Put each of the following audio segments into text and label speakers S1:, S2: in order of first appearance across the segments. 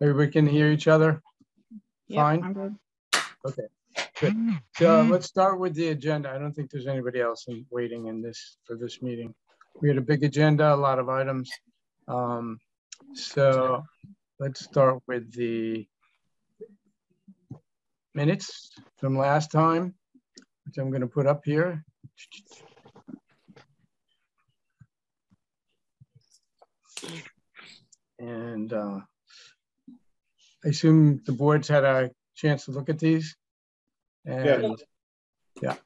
S1: Everybody can hear each other?
S2: Yep,
S1: Fine.
S2: I'm good.
S1: So let's start with the agenda. I don't think there's anybody else in waiting in this, for this meeting. We had a big agenda, a lot of items. Um, so let's start with the minutes from last time, which I'm gonna put up here. And uh, I assume the board's had a chance to look at these? And, yeah,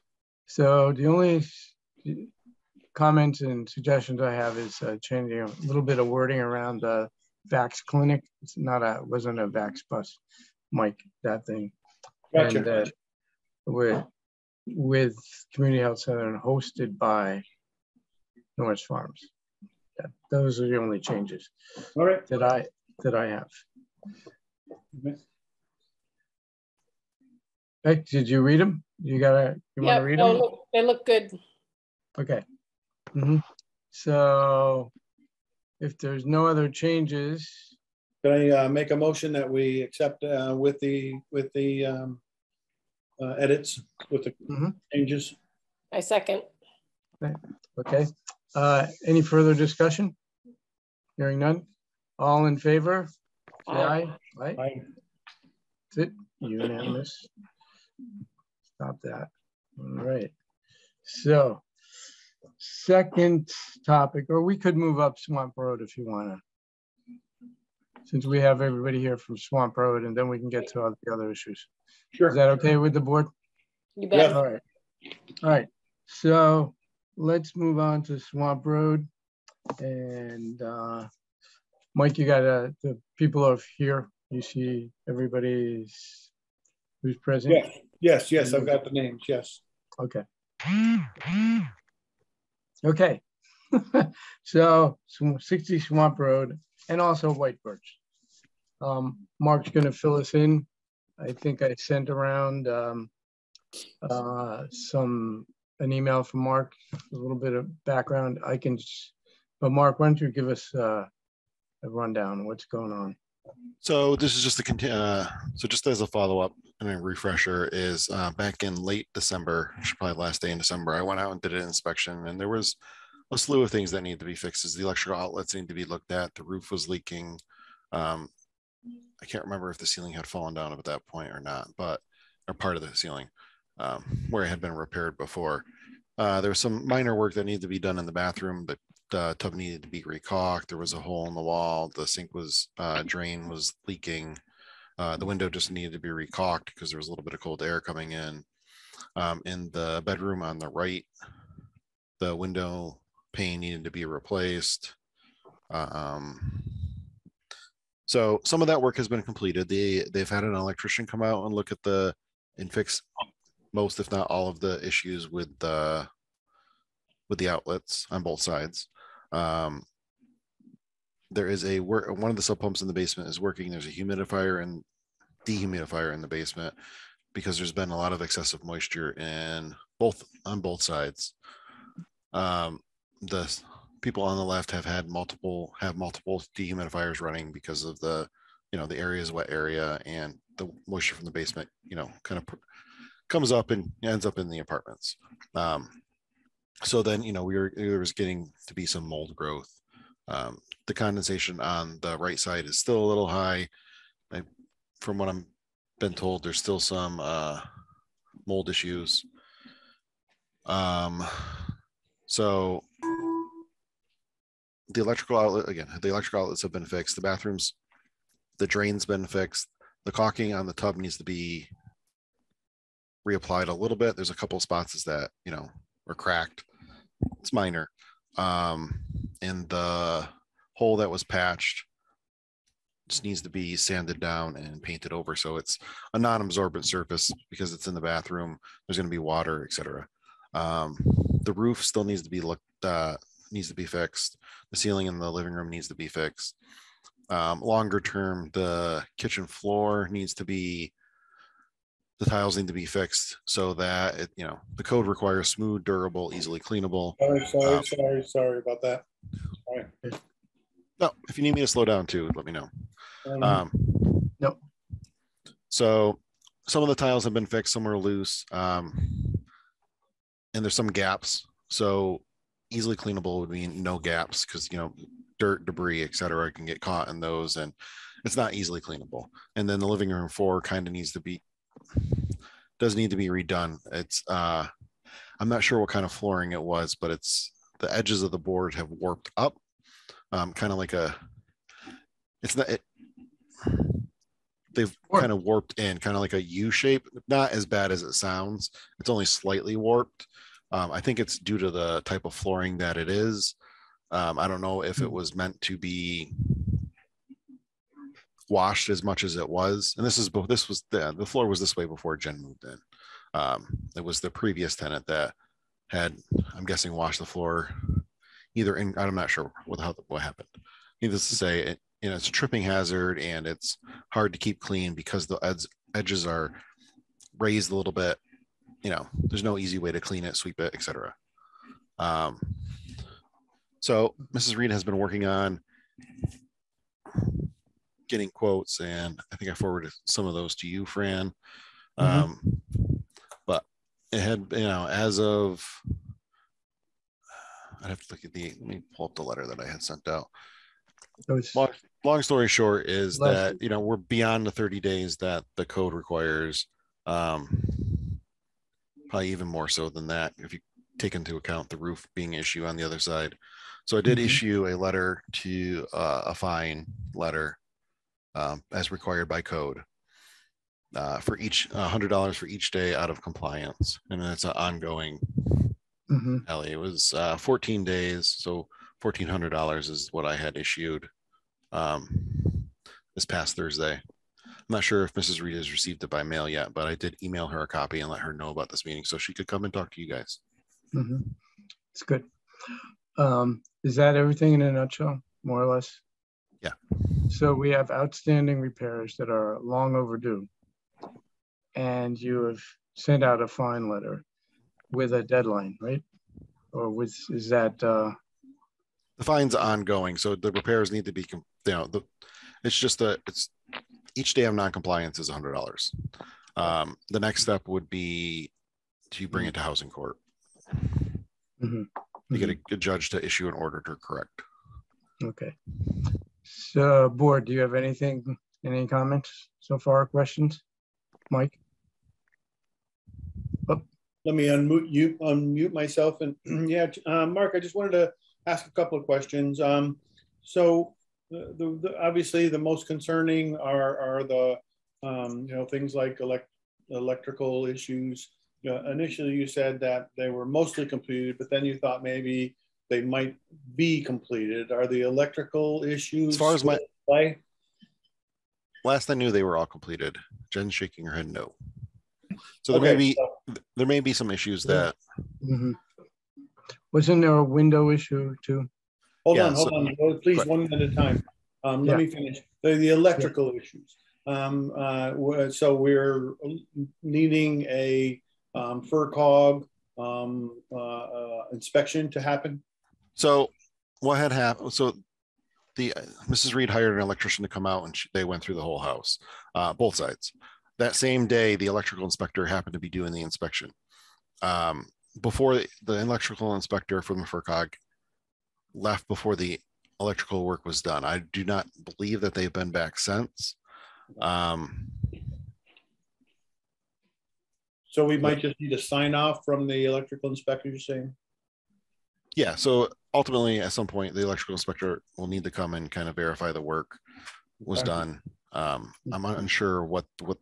S1: so the only comments and suggestions I have is uh, changing a little bit of wording around the Vax clinic. It's not a, wasn't a Vax bus, Mike, that thing. And
S3: Gotcha.
S1: uh, with, with Community Health Center and hosted by Nourse Farms. Yeah, Those are the only changes
S3: All right.
S1: that I, that I have. Hey, did you read them? You gotta, you
S4: Yeah,
S1: wanna read
S4: no,
S1: them?
S4: look- they look good.
S1: Okay. Mhm. So if there's no other changes,
S3: Can I uh, make a motion that we accept uh, with the, with the um, uh, edits, with the
S1: Mhm.
S3: changes?
S4: I second.
S1: okay. Uh, any further discussion? Hearing none? All in favor? Say aye. Aye.
S3: I
S1: That's it, unanimous. Stop that. All right. So, second topic, or we could move up Swamp Road if you wanna. Since we have everybody here from Swamp Road, and then we can get to all the other issues.
S3: Sure.
S1: Is that okay with the board?
S4: You bet.
S1: All right. All right, so let's move on to Swamp Road. And uh Mike, you got uh the people are here. You see everybody's who's present?
S3: Yes, yes, yes, I've got the names, yes.
S1: Okay. Okay. So 60 Swamp Road and also White Birch. Um, Mark's gonna fill us in. I think I sent around um, uh, some, an email from Mark, a little bit of background. I can, but Mark, why don't you give us uh, a rundown of what's going on?
S5: So this is just a uh, so just as a follow-up and a refresher is uh, back in late December, probably last day in December, I went out and did an inspection and there was a slew of things that needed to be fixed. Is the electrical outlets need to be looked at. The roof was leaking. Um, I can't remember if the ceiling had fallen down at that point or not, but or part of the ceiling um, where it had been repaired before. Uh, there was some minor work that needed to be done in the bathroom. The the tub needed to be recaulked. There was a hole in the wall. The sink was uh, drain was leaking. Uh, the window just needed to be recaulked because there was a little bit of cold air coming in. Um, in the bedroom on the right, the window pane needed to be replaced. Um, so some of that work has been completed. They they've had an electrician come out and look at the and fix most, if not all, of the issues with the with the outlets on both sides. Um, there is a work one of the sub pumps in the basement is working. There's a humidifier and dehumidifier in the basement because there's been a lot of excessive moisture in both on both sides. Um, the people on the left have had multiple have multiple dehumidifiers running because of the you know the area is wet area and the moisture from the basement you know kind of comes up and ends up in the apartments. Um, so then you know we were there was getting to be some mold growth. Um, the condensation on the right side is still a little high. I, from what I'm been told, there's still some uh, mold issues. Um, so the electrical outlet again, the electrical outlets have been fixed. The bathrooms, the drain's been fixed. The caulking on the tub needs to be reapplied a little bit. There's a couple spots that you know were cracked. It's minor. Um, and the hole that was patched just needs to be sanded down and painted over so it's a non-absorbent surface because it's in the bathroom. There's going to be water, etc. Um, the roof still needs to be looked uh, needs to be fixed. The ceiling in the living room needs to be fixed. Um, longer term, the kitchen floor needs to be the tiles need to be fixed so that it, you know the code requires smooth, durable, easily cleanable.
S3: Sorry, sorry,
S5: Um,
S3: sorry, sorry about that.
S5: No, if you need me to slow down too, let me know.
S3: Um,
S5: Um, So some of the tiles have been fixed, some are loose. Um, and there's some gaps. So easily cleanable would mean no gaps because you know dirt, debris, etc., can get caught in those, and it's not easily cleanable. And then the living room floor kind of needs to be does need to be redone. It's uh, I'm not sure what kind of flooring it was, but it's the edges of the board have warped up, um, kind of like a. It's not. It, they've
S1: Warped.
S5: kind of warped in, kind of like a U shape. Not as bad as it sounds. It's only slightly warped. Um, I think it's due to the type of flooring that it is. Um, I don't know if it was meant to be washed as much as it was. And this is. This was the the floor was this way before Jen moved in. Um, it was the previous tenant that had, I'm guessing, washed the floor. Either in, I'm not sure what how, what happened. Needless to say, it, you know, it's a tripping hazard and it's hard to keep clean because the eds, edges are raised a little bit. You know, there's no easy way to clean it, sweep it, etc. Um, so Mrs. Reed has been working on getting quotes, and I think I forwarded some of those to you, Fran.
S1: Mhm.
S5: Um, but it had, you know, as of, I'd have to look at the, let me pull up the letter that I had sent out. Long, long story short is that, you know, we're beyond the 30 days that the code requires. Um, probably even more so than that if you take into account the roof being issue on the other side. So I did
S1: Mhm.
S5: issue a letter to uh, a fine letter um, as required by code uh, for each hundred dollars for each day out of compliance, and that's an ongoing.
S1: Mhm.
S5: Ellie, it was uh, 14 days, so fourteen hundred dollars is what I had issued um, this past Thursday. I'm not sure if Mrs. Reed has received it by mail yet, but I did email her a copy and let her know about this meeting so she could come and talk to you guys.
S1: Mhm. It's good. Um, is that everything in a nutshell, more or less?
S5: Yeah.
S1: So we have outstanding repairs that are long overdue. And you have sent out a fine letter with a deadline, right? Or with, is that, uh,
S5: The fine's ongoing, so the repairs need to be, you know, the, it's just that it's each day of non-compliance is hundred dollars. Um, the next step would be to bring it to housing court.
S1: mhm,
S5: You get a, a judge to issue an order to correct.
S1: okay. So, board, do you have anything, any comments so far, questions? Mike?
S3: Let me unmute you, unmute myself and, yeah, uh, Mark, I just wanted to ask a couple of questions. Um, so the, the, the- obviously the most concerning are, are the, um, you know, things like elect, electrical issues. Uh, initially you said that they were mostly completed, but then you thought maybe they might be completed. Are the electrical issues?
S5: As far as my-
S3: Play?
S5: Last I knew, they were all completed. Jen's shaking her head no. So there may be,
S3: so-
S5: there may be some issues
S1: Yeah.
S5: that,
S1: Mhm. Wasn't there a window issue too?
S3: Hold
S5: Yeah,
S3: on, hold
S5: so-
S3: on, Well, please,
S5: Right.
S3: one at a time. Um,
S1: Yeah.
S3: let me finish. The, the electrical issues. Um, uh, so we're needing a, um, FRCOG, um, uh, uh, inspection to happen.
S5: So what had happened, so the, uh, Mrs. Reed hired an electrician to come out and she- they went through the whole house, uh, both sides. That same day, the electrical inspector happened to be doing the inspection. Um, before the- the electrical inspector from the FRCOG left before the electrical work was done. I do not believe that they've been back since. Um,
S3: So we might just need a sign off from the electrical inspector, you're saying?
S5: Yeah, so ultimately, at some point, the electrical inspector will need to come and kind of verify the work was
S3: Okay.
S5: done. Um, I'm unsure what, what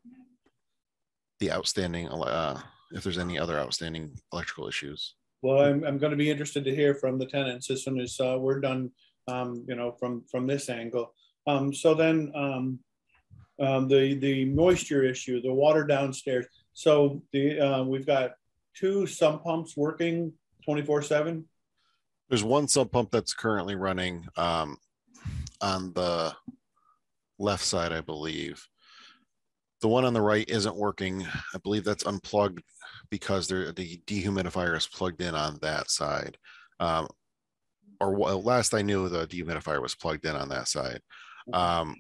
S5: the outstanding, uh, if there's any other outstanding electrical issues.
S3: Well, I'm, I'm gonna be interested to hear from the tenants as soon as, uh, we're done, um, you know, from, from this angle. Um, so then, um, um, the, the moisture issue, the water downstairs. So the, uh, we've got two sump pumps working twenty-four seven.
S5: There's one sub pump that's currently running, um, on the left side, I believe. The one on the right isn't working. I believe that's unplugged because there, the dehumidifier is plugged in on that side. Um, or last I knew, the dehumidifier was plugged in on that side. Um,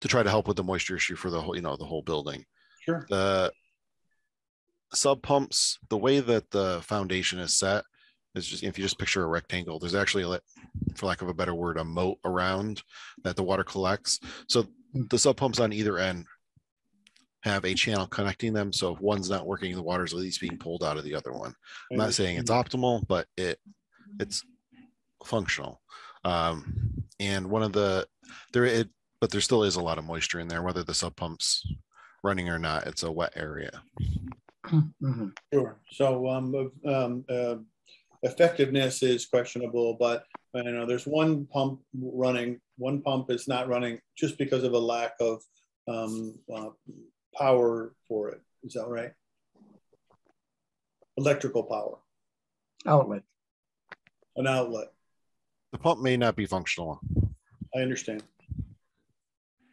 S5: to try to help with the moisture issue for the whole, you know, the whole building.
S3: Sure.
S5: The sub pumps, the way that the foundation is set is just if you just picture a rectangle, there's actually, a, for lack of a better word, a moat around that the water collects. So the sub pumps on either end have a channel connecting them. So if one's not working, the water's at least being pulled out of the other one. I'm not saying it's optimal, but it it's functional. Um, and one of the there it but there still is a lot of moisture in there, whether the sub pumps running or not. It's a wet area.
S1: Mhm.
S3: Sure. So um, um, uh, effectiveness is questionable, but you know, there's one pump running, one pump is not running just because of a lack of um, uh, power for it. Is that right? Electrical power,
S1: Outlet.
S3: an outlet.
S5: The pump may not be functional.
S3: I understand.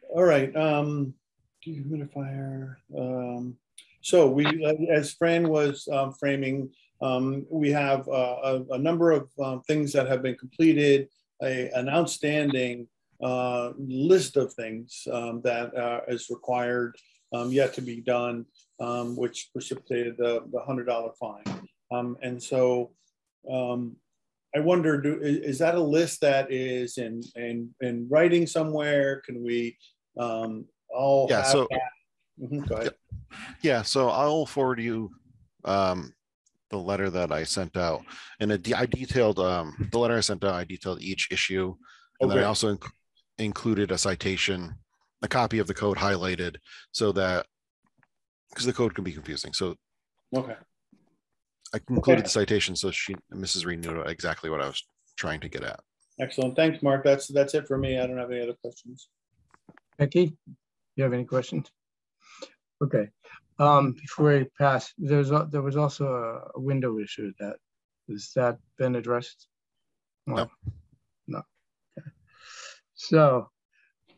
S3: All right. Um, dehumidifier. Um, so we, as Fran was um, framing, um, we have uh, a, a, number of um, things that have been completed, a, an outstanding uh, list of things um, that uh, is required um, yet to be done, um, which precipitated the, the $100 fine. Um, and so um, I wonder, do, is, that a list that is in, in, in writing somewhere? Can we um, all
S5: yeah, so,
S3: mm -hmm, go ahead.
S5: Yeah, so I'll forward you um, the letter that I sent out. And I detailed um, the letter I sent out, I detailed each issue. And okay. then I also inc included a citation a copy of the code highlighted so that because the code can be confusing. So
S3: okay.
S5: I included okay. the citation so she Mrs. Reed knew exactly what I was trying to get at.
S3: Excellent. Thanks, Mark. That's that's it for me. I don't have any other questions.
S1: Becky, you have any questions? Okay. Um, before I pass, there's a, there was also a, a window issue that has that been addressed?
S5: No.
S1: No. Okay. So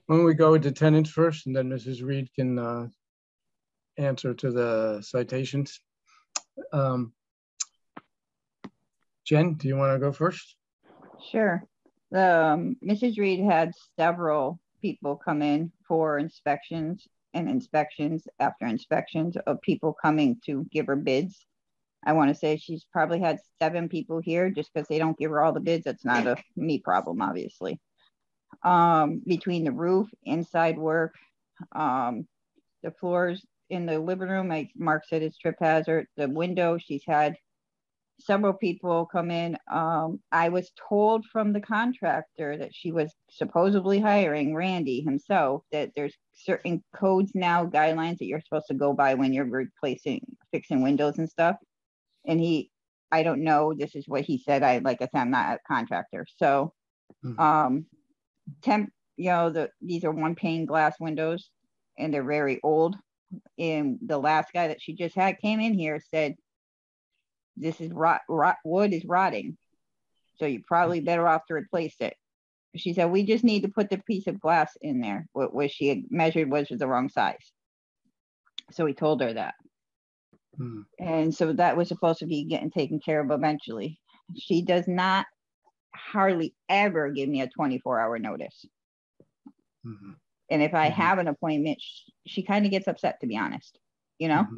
S1: when we go into tenants first, and then Mrs. Reed can uh, answer to the citations. Um, Jen, do you want to go first?
S2: Sure. Um, Mrs. Reed had several people come in for inspections and inspections after inspections of people coming to give her bids. I want to say she's probably had seven people here just because they don't give her all the bids. That's not a me problem, obviously um, between the roof, inside work, um, the floors in the living room, like Mark said, it's trip hazard. The window, she's had several people come in. Um, I was told from the contractor that she was supposedly hiring Randy himself that there's certain codes now, guidelines that you're supposed to go by when you're replacing, fixing windows and stuff. And he, I don't know, this is what he said. I, like I said, I'm not a contractor. So, mm-hmm. um, temp, you know, the these are one pane glass windows and they're very old. And the last guy that she just had came in here said, this is rot, rot wood is rotting. So you're probably better off to replace it. She said, we just need to put the piece of glass in there. What, what she had measured was the wrong size. So we told her that. Hmm. And so that was supposed to be getting taken care of eventually. She does not hardly ever give me a 24 hour notice. Mm-hmm. And if I mm-hmm. have an appointment, she, she kind of gets upset, to be honest. You know, mm-hmm.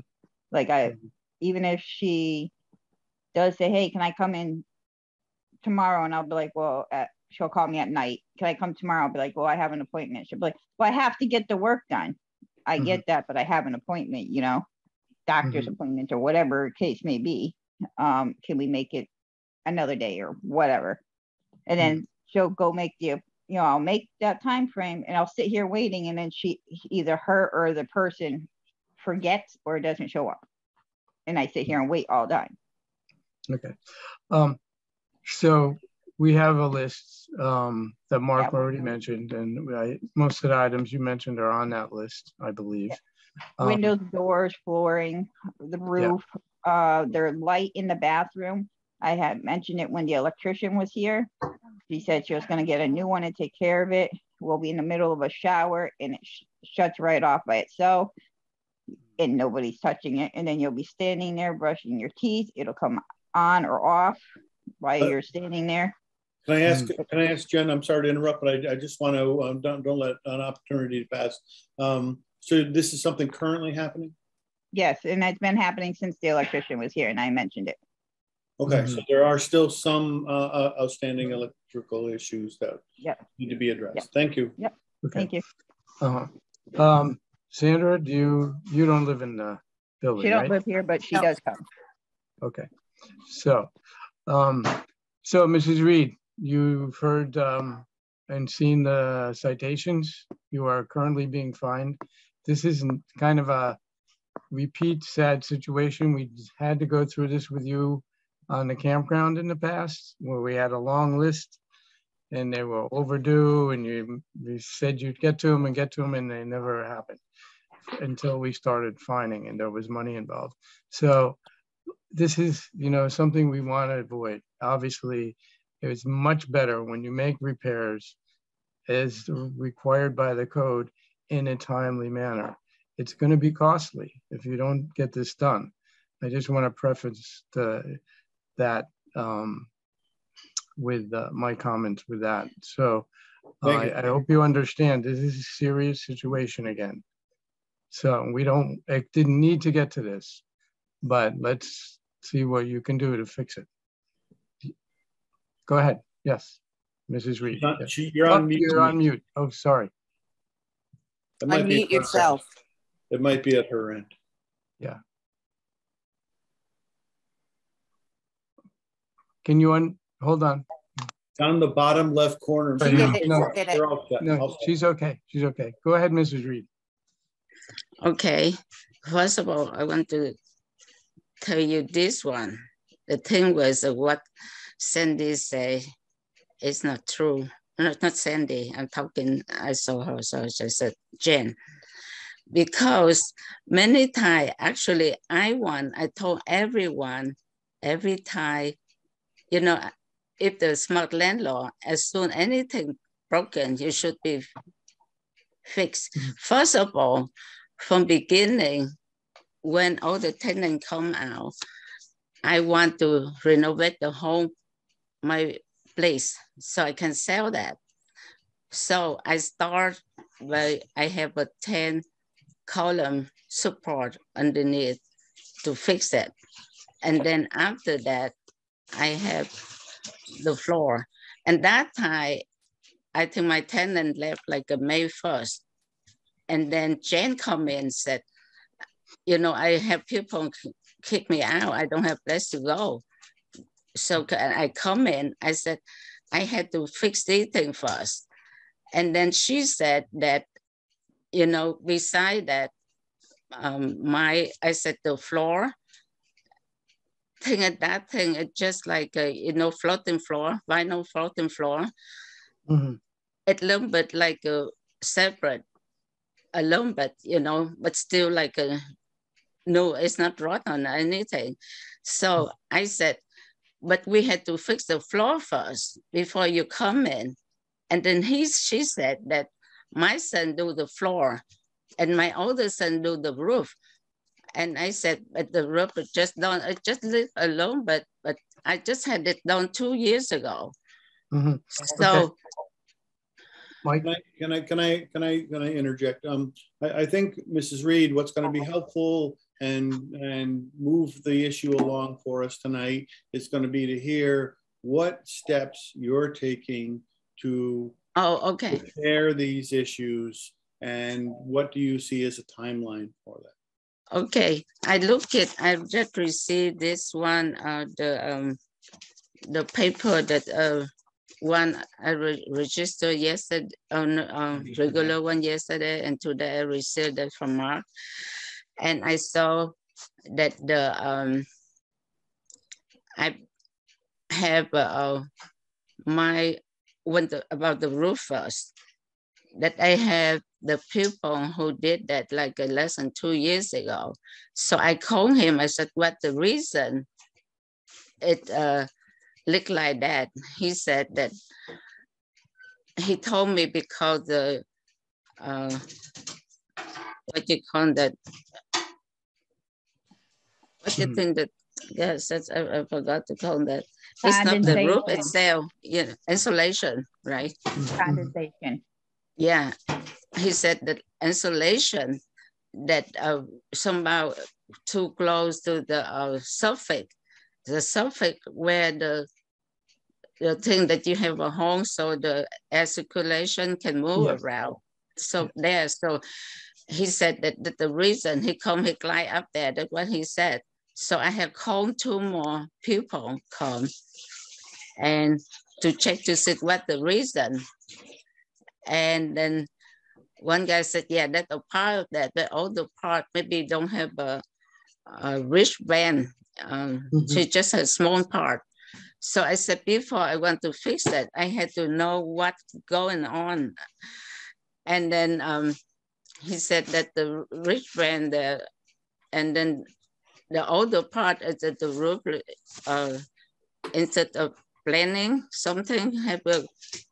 S2: like I, mm-hmm. even if she does say, Hey, can I come in tomorrow? And I'll be like, Well, at, she'll call me at night. Can I come tomorrow? I'll be like, Well, I have an appointment. She'll be like, Well, I have to get the work done. I mm-hmm. get that, but I have an appointment, you know, doctor's mm-hmm. appointment or whatever case may be. Um, can we make it another day or whatever? and then she'll go make the you know i'll make that time frame and i'll sit here waiting and then she either her or the person forgets or doesn't show up and i sit here and wait all day
S1: okay um so we have a list um, that Mark yeah. already mentioned, and I, most of the items you mentioned are on that list, I believe.
S2: Yeah. Um, Windows, doors, flooring, the roof, yeah. uh, their light in the bathroom. I had mentioned it when the electrician was here. She said she was going to get a new one and take care of it. We'll be in the middle of a shower and it sh shuts right off by itself and nobody's touching it. And then you'll be standing there brushing your teeth. It'll come on or off while uh, you're standing there.
S3: Can I ask, can I ask Jen, I'm sorry to interrupt, but I, I just want to, um, don't, don't let an opportunity pass. Um, so this is something currently happening?
S2: Yes, and it's been happening since the electrician was here and I mentioned it.
S3: Okay, so there are still some, uh, uh, outstanding electrical issues that
S2: Yep.
S3: need to be addressed. Thank you. Yep.
S1: Okay.
S2: Thank you.
S1: Uh-huh. Um, Sandra, do you, you don't live in the building,
S2: She don't
S1: right?
S2: live here, but she
S4: No.
S2: does come.
S1: Okay, so, um, so Mrs. Reed, you've heard, um, and seen the citations. You are currently being fined. This isn't kind of a repeat sad situation. We had to go through this with you on the campground in the past, where we had a long list and they were overdue and you, you said you'd get to them and get to them and they never happened until we started fining and there was money involved. So this is, you know, something we want to avoid. Obviously, it's much better when you make repairs as required by the code in a timely manner. It's going to be costly if you don't get this done. I just want to preface the, that um, with uh, my comments with that. So
S3: Thank
S1: I. I hope you understand this is a serious situation again. So we don't, it didn't need to get to this, but let's see what you can do to fix it. Go ahead. Yes, Mrs. Reed.
S3: Not-
S1: Yes.
S3: she- You're
S1: Oh,
S3: on mute.
S1: You're on mute. Oh, sorry.
S3: It might be
S6: Unmute
S3: at her-
S6: yourself.
S3: It might be at her end. Yeah.
S1: Can you un, hold on.
S3: Down the bottom left corner.
S1: Right
S6: She
S1: now.
S6: did it,
S1: No.
S6: she did it.
S3: You're all set.
S1: No, she's okay. She's okay. Go ahead, Mrs. Reed.
S7: Okay, first of all, I want to tell you this one. The thing was uh, what Sandy say is not true. No, not Sandy. I'm talking, I saw her, so I just said Jen. Because many times, actually, I want, I told everyone, every time, you know, if the smart landlord, as soon anything broken, you should be fixed. First of all, from beginning, when all the tenants come out, I want to renovate the whole my place so I can sell that. So I start by I have a 10 column support underneath to fix it. And then after that, I have the floor. And that time, I think my tenant left like May 1st. And then Jen come in and said, you know, I have people kick me out. I don't have place to go. So I come in, I said, I had to fix the thing first. And then she said that, you know, beside that, um, my, I said the floor, thing at that thing, it just like a, you know, floating floor, vinyl floating floor
S1: Mhm.
S7: it little bit like a separate alone, but you know, but still like a no, it's not rotten or anything. So I said, but we had to fix the floor first before you come in. And then he she said that my son do the floor and my older son do the roof. And I said, but the roof is just done, it just live alone, but but I just had it done two years ago.
S1: Mhm.
S7: So
S1: Mike,
S3: Can I, can I, can I, can I, can I interject? Um, I, I think Mrs. Reed, what's going to be helpful and, and move the issue along for us tonight is going to be to hear what steps you're taking to
S7: oh okay.
S3: repair these issues and what do you see as a timeline for that?
S7: Okay, I look at, I just received this one, uh, the, um, the paper that, uh, one I re- registered yesterday, on, um, regular one yesterday, and today I received that from Mark. And I saw that the, um, I have, uh, my, when the, about the roof first, that I have the people who did that like uh, less than two years ago. So I called him. I said, "What the reason it uh, looked like that?" He said that he told me because the uh, what you call that? What you think that? Yes, that's I, I forgot to call that. It's not the roof
S2: Condensation.
S7: itself, yeah, insulation, right?
S2: condensation.
S7: Yeah, he said that insulation that uh, somehow too close to the uh, sulfate, the sulfate where the the thing that you have a home so the air circulation can move
S1: Yes.
S7: around. So there, so he said that, that the reason he come, he climb up there, that's what he said. So I have called two more people come and to check to see what the reason. And then one guy said, yeah, that's a part of that, but all the part maybe don't have a, a wristband. Um,
S1: Mhm.
S7: she just a small part. So I said, before I want to fix that, I had to know what's going on. And then um, he said that the rich wristband there, and then the older part is that the roof, uh, instead of planning something, have a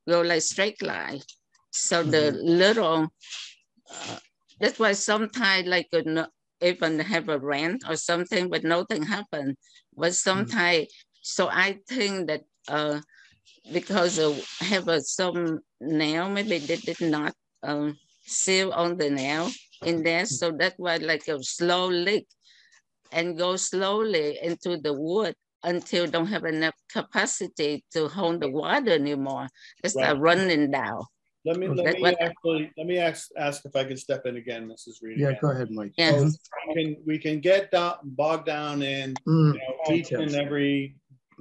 S7: go like straight line. So the little, uh, that's why sometimes like uh, no- even have a rent or something, but nothing happened. But sometimes, so I think that uh, because of have a, some nail, maybe they did not um, seal on the nail in there. So that's why like a slow leak and go slowly into the wood until don't have enough capacity to hold the water anymore. It's
S3: Right.
S7: like running down.
S3: Let me, let me actually, let me ask, ask if I can step in again, Mrs. Reed.
S1: Yeah,
S3: again.
S1: go ahead, Mike.
S7: Yeah.
S3: So we can, we can get down, bogged down in,
S1: Mm,
S3: you know, each and
S1: Details.
S3: every,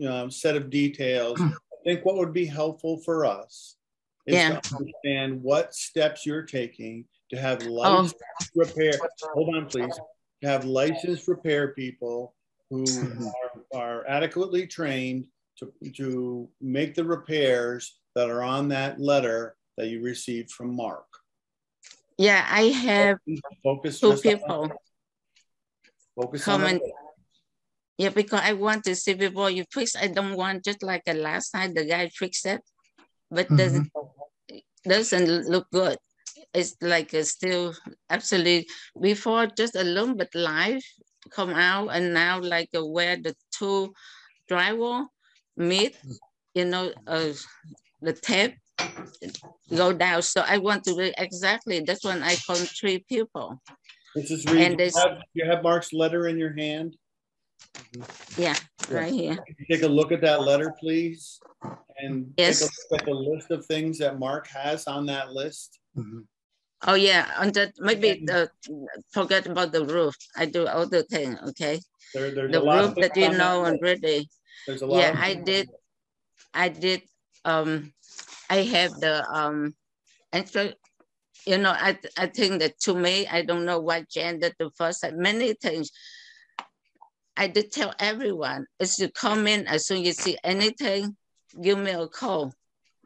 S3: um, set of details. I think what would be helpful for us is
S7: Yeah.
S3: to understand what steps you're taking to have
S7: Oh.
S3: licensed repair, hold on, please, to have licensed repair people who
S1: Mhm.
S3: are, are adequately trained to, to make the repairs that are on that letter that you received from Mark.
S7: Yeah, I have
S3: Focus.
S7: two people
S3: Focus on
S7: comment. Yeah, because I want to see before you fix. I don't want just like the last time the guy fixed it, but doesn't doesn't look good. It's like it's still absolutely before just a little bit live come out, and now like uh, where the two drywall meet, you know, uh, the tape go down. So I want to be exactly. That's when I call three people.
S3: Mrs. Reed,
S7: And
S3: you have, you have Mark's letter in your hand?
S7: Yeah, right here.
S3: Can you Take a look at that letter, please. And take a look at the list of things that Mark has on that list.
S1: Mhm.
S7: Oh yeah, on that maybe the forget about the roof. I do other thing. Okay,
S3: There, there's
S7: the
S3: a
S7: roof
S3: of
S7: that you know
S3: that list.
S7: already.
S3: There's a lot.
S7: Yeah, I did. I did. Um, I have the um, extra. You know, I I think that to me, I don't know what gender the first. Many things. I did tell everyone is you come in as soon as you see anything, give me a call.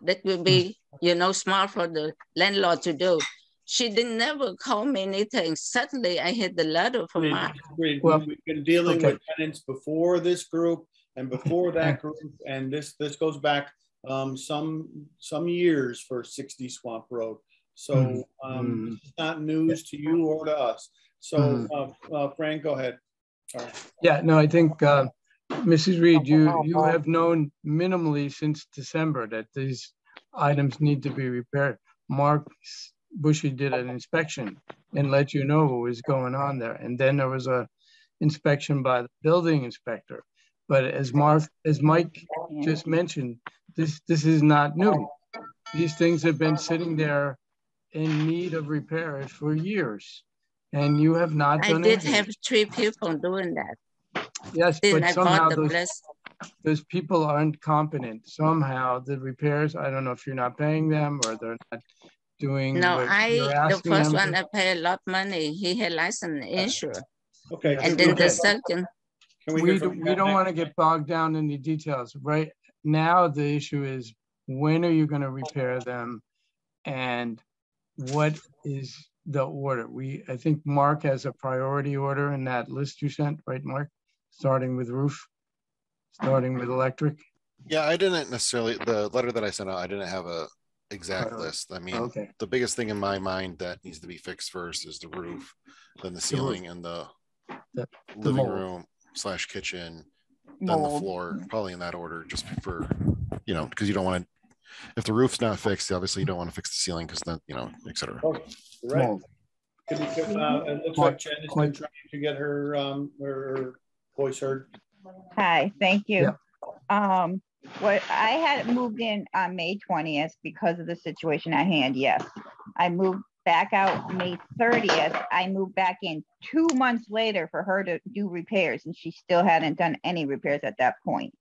S7: That will be, you know, smart for the landlord to do. She didn't never call me anything. Suddenly I had the letter from
S3: Reed,
S7: Mark.
S3: Reed,
S1: Well,
S3: We've been dealing
S1: okay.
S3: with tenants before this group and before that group, and this, this goes back um, some, some years for 60 Swamp Road. So
S1: Mhm.
S3: um, it's not news to you or to us. So
S1: Mhm.
S3: uh, uh, Frank, go ahead.
S1: Yeah, no, I think, uh, Mrs. Reed, you, you have known minimally since December that these items need to be repaired. Mark Bushy did an inspection and let you know what was going on there. And then there was a inspection by the building inspector. But as Mark, as Mike just mentioned, this, this is not new. These things have been sitting there in need of repairs for years. And you have not
S7: I
S1: done
S7: did
S1: anything.
S7: have three people doing that.
S1: Yes,
S7: Then
S1: but
S7: I
S1: somehow
S7: bought the
S1: those, those people aren't competent. Somehow the repairs, I don't know if you're not paying them or they're not doing
S7: No, I, the first one
S1: to.
S7: I paid a lot of money. He had license and insurance.
S3: Okay.
S7: And
S3: we
S7: then the second,
S3: can we
S1: We, do, we don't want to get bogged down in the details. Right now, the issue is when are you going to repair them? And what is the order? We, I think Mark has a priority order in that list you sent, right, Mark? Starting with roof, starting with electric.
S5: Yeah, I didn't necessarily, the letter that I sent out, I didn't have a exact
S1: Priority.
S5: list. I mean,
S1: Okay,
S5: the biggest thing in my mind that needs to be fixed first is the roof, then the ceiling and the
S1: The-
S5: living
S1: mold.
S5: room slash kitchen then the
S2: Mold.
S5: floor, probably in that order, just for, you know, because you don't want to, if the roof's not fixed, obviously you don't want to fix the ceiling because then, you know, et cetera.
S3: Oh, Right.
S1: Mold.
S3: Could you- could, uh, It looks like Jen has been trying to get her, um, her voice heard.
S2: Hi, thank you.
S1: Yeah.
S2: Um, what, I had moved in on May twentieth because of the situation at hand, yes. I moved back out May thirtieth. I moved back in two months later for her to do repairs and she still hadn't done any repairs at that point.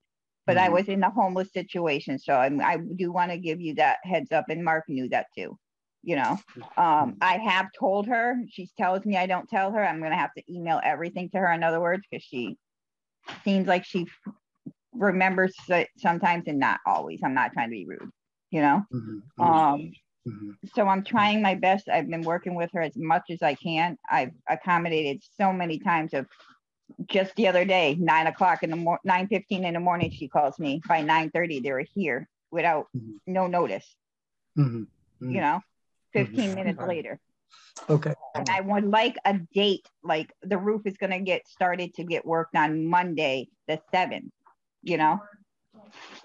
S2: But I
S1: Mhm.
S2: was in a homeless situation, so I, I do want to give you that heads up and Mark knew that too. You know, um, I have told her, she tells me I don't tell her, I'm gonna have to email everything to her, in other words, because she seems like she remembers it sometimes and not always. I'm not trying to be rude, you know?
S1: Mhm.
S2: Um,
S1: Mhm.
S2: so I'm trying my best. I've been working with her as much as I can. I've accommodated so many times of just the other day, nine o'clock in the mor- nine fifteen in the morning, she calls me. By nine thirty, they were here without
S1: Mhm.
S2: no notice,
S1: Mhm. Mhm.
S2: you know, fifteen
S1: Mhm.
S2: minutes later.
S1: Okay,
S2: And I would like a date, like the roof is gonna get started to get worked on Monday, the seventh, you know?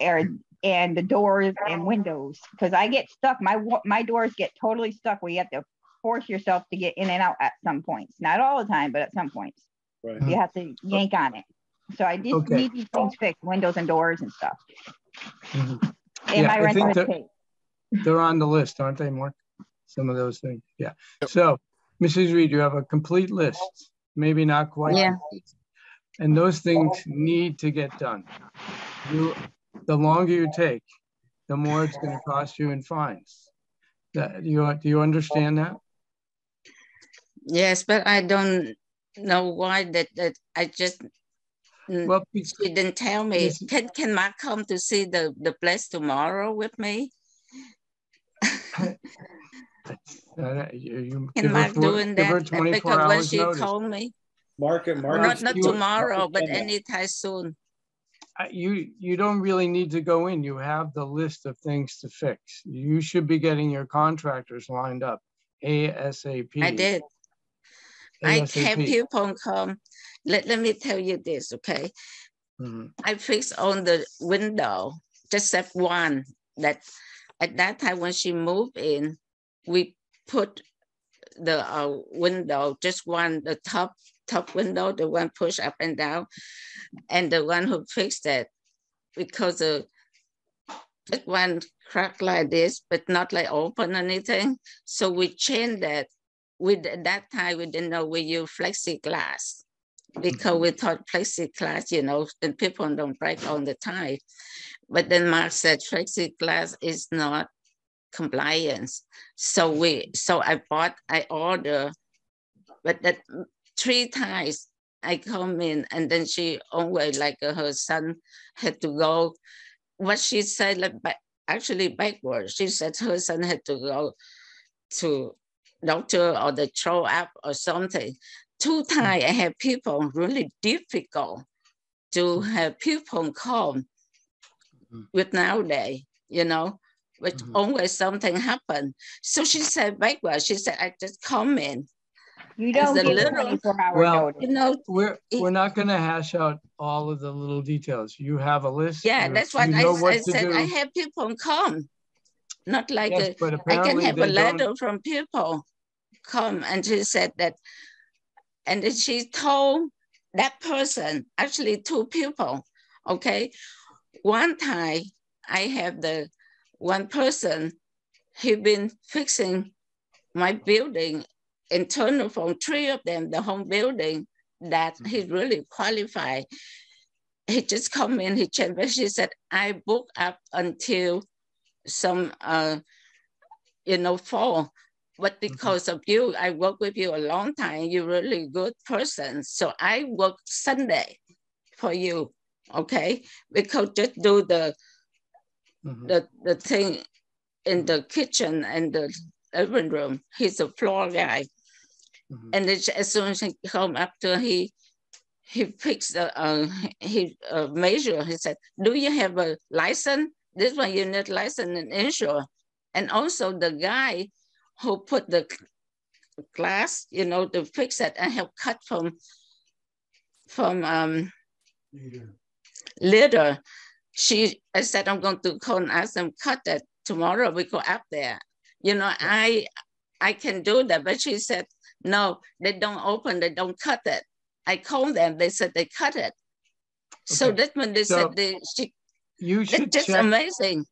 S2: Or, and the doors and windows, because I get stuck, my, my doors get totally stuck where you have to force yourself to get in and out at some points. Not all the time, but at some points,
S3: Right.
S2: you have to yank on it. So I just
S1: Okay.
S2: need these things fixed, windows and doors and stuff.
S1: Mhm.
S2: And
S1: Yeah,
S2: my
S1: I
S2: rental is paid.
S1: they're on the list, aren't they, Mark? Some of those things, yeah.
S5: Yep.
S1: So, Mrs. Reed, you have a complete list, maybe not quite.
S7: Yeah.
S1: complete. And those things need to get done. You, the longer you take, the more it's gonna cost you in fines. That, you, do you understand that?
S7: Yes, but I don't know why that, that I just, mm,
S1: Well, be-
S7: she didn't tell me.
S1: Yes.
S7: Can, can Mark come to see the, the place tomorrow with me?
S1: uh, you, you
S7: Can
S1: give her,
S7: doing that? Because when she
S1: notice.
S7: told me,
S3: Mark it, Mark.
S7: not, not tomorrow, but
S3: Mark it.
S7: anytime soon.
S1: Uh, You, you don't really need to go in. You have the list of things to fix. You should be getting your contractors lined up ASAP.
S7: I did. I
S1: ASAP.
S7: people come. Let, let me tell you this, okay?
S1: Mhm.
S7: I fixed on the window, just except one that at that time when she moved in, we put the uh, window, just one, the top top window, the one push up and down. And the one who fixed it, because the just one crack like this, but not like open anything. So we changed that. With at that time, we didn't know we use plexiglass because we thought plexiglass, you know, and people don't break all the time. But then Mark said plexiglass is not compliance. So we, so I bought, I order, but that three times I come in and then she always like uh, her son had to go. What she said, like actually backwards. She said her son had to go to doctor or the throw up or something. Two times I have people really difficult to have people come
S1: Mhm.
S7: with nowadays, you know, but
S1: Mhm.
S7: always something happen. So she said backwards. She said, I just come in.
S2: You don't
S7: a
S2: give
S7: little-
S2: twenty-four hour
S1: Well,
S2: notice.
S7: You know,
S1: We're,
S7: It-
S1: we're not gonna hash out all of the little details. You have a list.
S7: yeah,
S1: you-
S7: that's what I,
S1: know
S7: I
S1: what to
S7: said. I have people come. Not like
S1: Yes,
S7: a,
S1: but
S7: I can have a
S1: they don't.
S7: letter from people come and she said that, and then she told that person, actually two people, okay? One time I have the one person, he been fixing my building internal from three of them, the whole building that he really qualified. He just come in, he checked, but she said, I book up until some, uh, you know, fall. But because of you, I work with you a long time. You're really good person. So I work Sunday for you, okay? Because just do the
S1: Mhm.
S7: the, the thing in the kitchen and the living room. He's a floor guy.
S1: Mhm.
S7: And as soon as he come up to he he picks the uh, he uh, measure. He said, "Do you have a license? This one you need license and insurance." And also the guy who put the glass, you know, to fix it, I have cut from from um later, she I said I'm going to call and ask them cut that tomorrow. We go up there. You know, I I can do that, but she said no, they don't open, they don't cut it. I called them, they said they cut it. So
S1: Okay.
S7: that when they
S1: So
S7: said they she
S1: You
S7: it's
S1: should
S7: just
S1: check.
S7: amazing.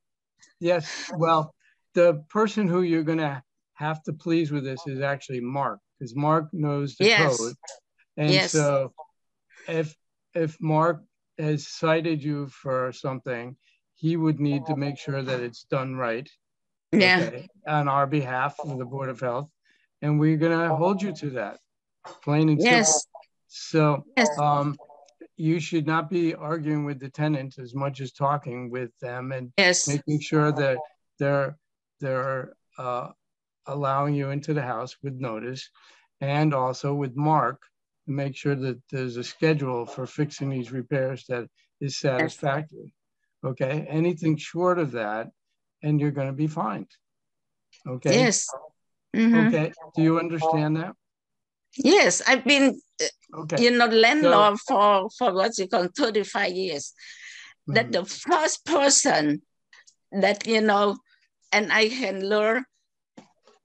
S1: Yes, well, the person who you're gonna have to please with this is actually Mark, because Mark knows the
S7: Yes.
S1: code. And
S7: Yes.
S1: so if, if Mark has cited you for something, he would need to make sure that it's done right.
S7: Yeah.
S1: okay, On our behalf of the Board of Health, and we're gonna hold you to that, plain and simple.
S7: Yes.
S1: So,
S7: Yes.
S1: um, you should not be arguing with the tenants as much as talking with them and
S7: Yes.
S1: making sure that they're they're uh, allowing you into the house with notice, and also with Mark to make sure that there's a schedule for fixing these repairs that is satisfactory. Okay, anything short of that, and you're going to be fined. Okay.
S7: Yes. Mhm.
S1: Okay. Do you understand that?
S7: Yes. I've been,
S1: Okay.
S7: you know, landlord for, for what you call 35 years. That
S1: Mhm.
S7: the first person that, you know, and I can learn,